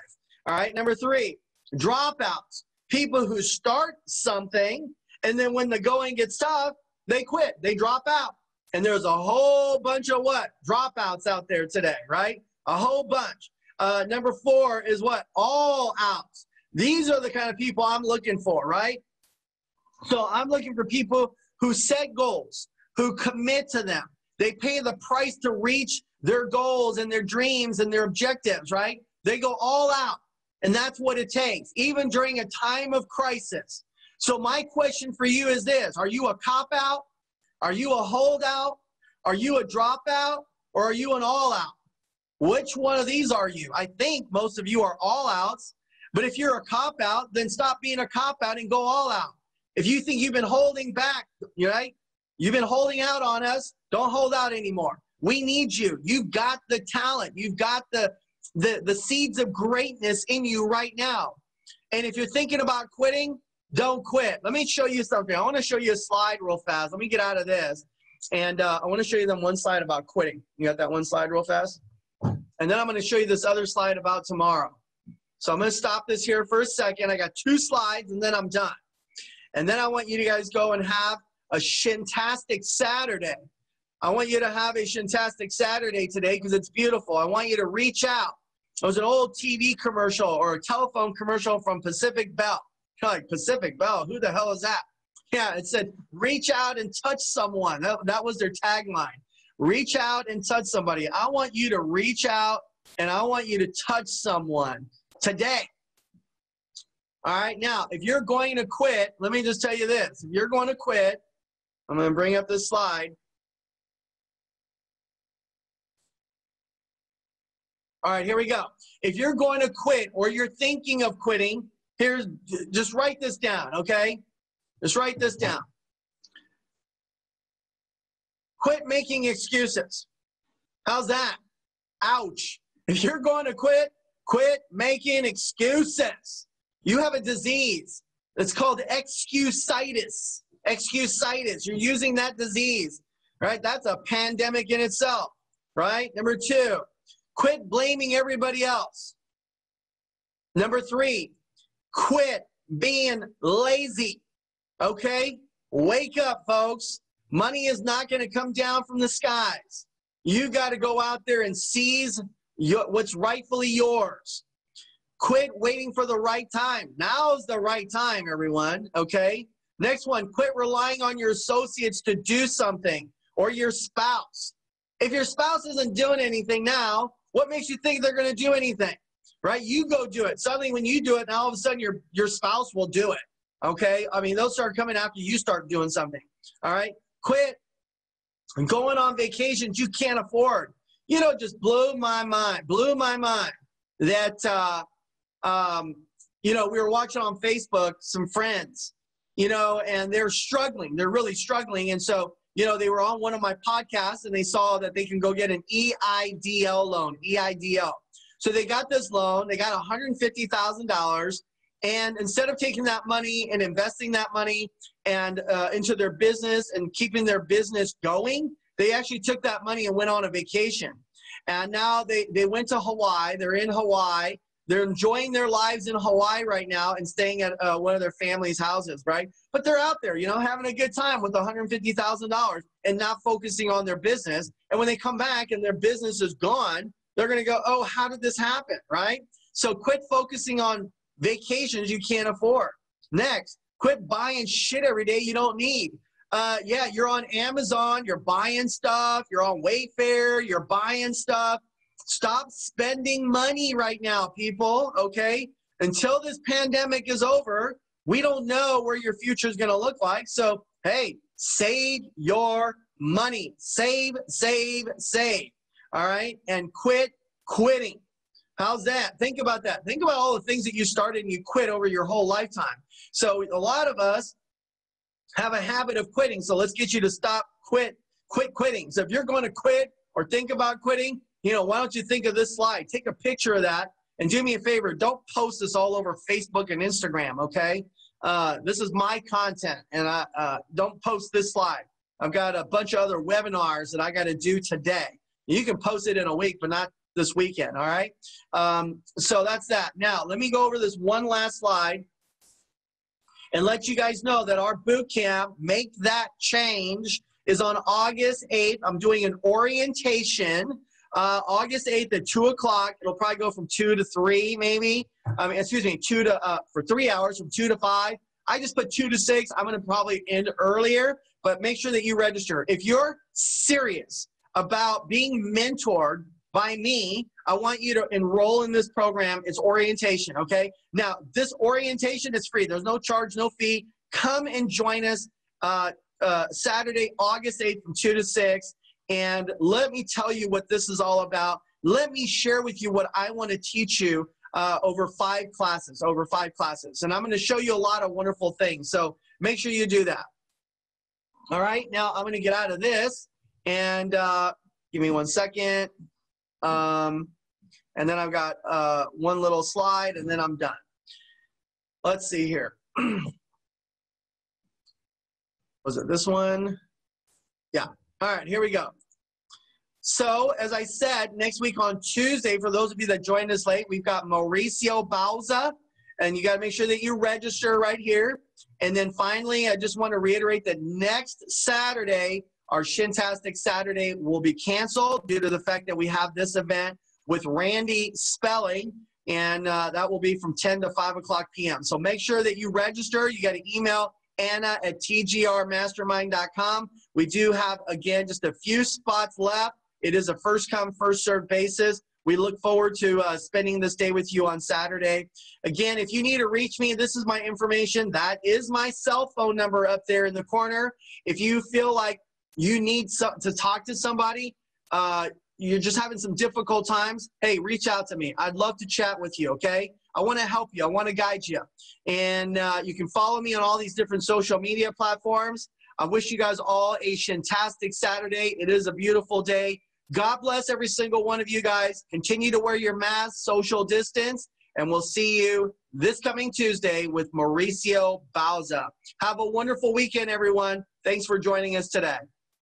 All right. Number three, dropouts. People who start something, and then when the going gets tough, they quit. They drop out. And there's a whole bunch of what? Dropouts out there today, right? A whole bunch. Uh, number four is what? All outs. These are the kind of people I'm looking for, right? So I'm looking for people who set goals, who commit to them. They pay the price to reach their goals and their dreams and their objectives, right? They go all out. And that's what it takes, even during a time of crisis. So, my question for you is this Are you a cop out? Are you a holdout? Are you a dropout? Or are you an all out? Which one of these are you? I think most of you are all outs. But if you're a cop out, then stop being a cop out and go all out. If you think you've been holding back, right? You've been holding out on us, don't hold out anymore. We need you. You've got the talent. You've got the, the, the seeds of greatness in you right now. And if you're thinking about quitting, don't quit. Let me show you something. I want to show you a slide real fast. Let me get out of this. And uh, I want to show you them one slide about quitting. You got that one slide real fast? And then I'm going to show you this other slide about tomorrow. So I'm going to stop this here for a second. I got two slides and then I'm done. And then I want you to guys go and have a shintastic Saturday. I want you to have a shintastic Saturday today because it's beautiful. I want you to reach out. It was an old TV commercial or a telephone commercial from Pacific Bell. Like Pacific Bell, who the hell is that? Yeah, it said, reach out and touch someone. That, that was their tagline. Reach out and touch somebody. I want you to reach out and I want you to touch someone today. All right, now, if you're going to quit, let me just tell you this. If you're going to quit, I'm going to bring up this slide. All right, here we go. If you're going to quit or you're thinking of quitting, here's just write this down, okay? Just write this down. Quit making excuses. How's that? Ouch. If you're going to quit, quit making excuses. You have a disease that's called excusitis. Excusitis. You're using that disease, right? That's a pandemic in itself, right? Number two, quit blaming everybody else. Number three, quit being lazy. Okay? Wake up, folks. Money is not going to come down from the skies. You got to go out there and seize your, what's rightfully yours. Quit waiting for the right time. Now's the right time, everyone. Okay. Next one, quit relying on your associates to do something or your spouse. If your spouse isn't doing anything now, what makes you think they're going to do anything? Right? You go do it. Suddenly, when you do it, now all of a sudden your, your spouse will do it. Okay? I mean, they'll start coming after you start doing something. All right? Quit going on vacations you can't afford. You know, just blew my mind, blew my mind that, uh, um, you know, we were watching on Facebook some friends, you know, and they're struggling. They're really struggling. And so, you know, they were on one of my podcasts and they saw that they can go get an EIDL loan, EIDL. So they got this loan, they got $150,000 and instead of taking that money and investing that money and uh, into their business and keeping their business going, they actually took that money and went on a vacation. And now they, they went to Hawaii. They're in Hawaii. They're enjoying their lives in Hawaii right now and staying at uh, one of their family's houses, right? But they're out there, you know, having a good time with $150,000 and not focusing on their business. And when they come back and their business is gone, they're going to go, oh, how did this happen, right? So quit focusing on vacations you can't afford. Next, quit buying shit every day you don't need. Uh, yeah, you're on Amazon, you're buying stuff, you're on Wayfair, you're buying stuff. Stop spending money right now, people, okay? Until this pandemic is over, we don't know where your future is going to look like. So, hey, save your money. Save, save, save. All right? And quit quitting. How's that? Think about that. Think about all the things that you started and you quit over your whole lifetime. So a lot of us have a habit of quitting. So let's get you to stop quit quit quitting. So if you're going to quit or think about quitting, you know, why don't you think of this slide? Take a picture of that and do me a favor. Don't post this all over Facebook and Instagram, okay? Uh, this is my content, and I uh, don't post this slide. I've got a bunch of other webinars that I got to do today. You can post it in a week, but not this weekend, all right? Um, so that's that. Now, let me go over this one last slide and let you guys know that our boot camp, Make That Change, is on August 8th. I'm doing an orientation. Uh, August 8th at 2 o'clock. It'll probably go from 2 to 3, maybe. I mean, excuse me, 2 to, uh, for three hours, from 2 to 5. I just put 2 to 6. I'm going to probably end earlier, but make sure that you register. If you're serious about being mentored by me. I want you to enroll in this program. It's orientation, okay? Now, this orientation is free. There's no charge, no fee. Come and join us uh, uh, Saturday, August 8th from 2 to 6. And let me tell you what this is all about. Let me share with you what I want to teach you uh, over five classes, over five classes. And I'm going to show you a lot of wonderful things. So make sure you do that. All right, now I'm going to get out of this and uh, give me one second. Um, and then I've got uh, one little slide and then I'm done. Let's see here. Was it this one? Yeah. All right, here we go. So, as I said, next week on Tuesday, for those of you that joined us late, we've got Mauricio Bauza, and you got to make sure that you register right here. And then finally, I just want to reiterate that next Saturday, our Shintastic Saturday will be canceled due to the fact that we have this event with Randy Spelling, and uh, that will be from 10 to 5 o'clock p.m. So make sure that you register. You got to email Anna at tgrmastermind.com. We do have, again, just a few spots left. It is a first come, first served basis. We look forward to uh, spending this day with you on Saturday. Again, if you need to reach me, this is my information. That is my cell phone number up there in the corner. If you feel like you need some, to talk to somebody, uh, you're just having some difficult times, hey, reach out to me. I'd love to chat with you, okay? I want to help you. I want to guide you. And uh, you can follow me on all these different social media platforms. I wish you guys all a fantastic Saturday. It is a beautiful day. God bless every single one of you guys. Continue to wear your mask, social distance, and we'll see you this coming Tuesday with Mauricio Bauza. Have a wonderful weekend, everyone. Thanks for joining us today.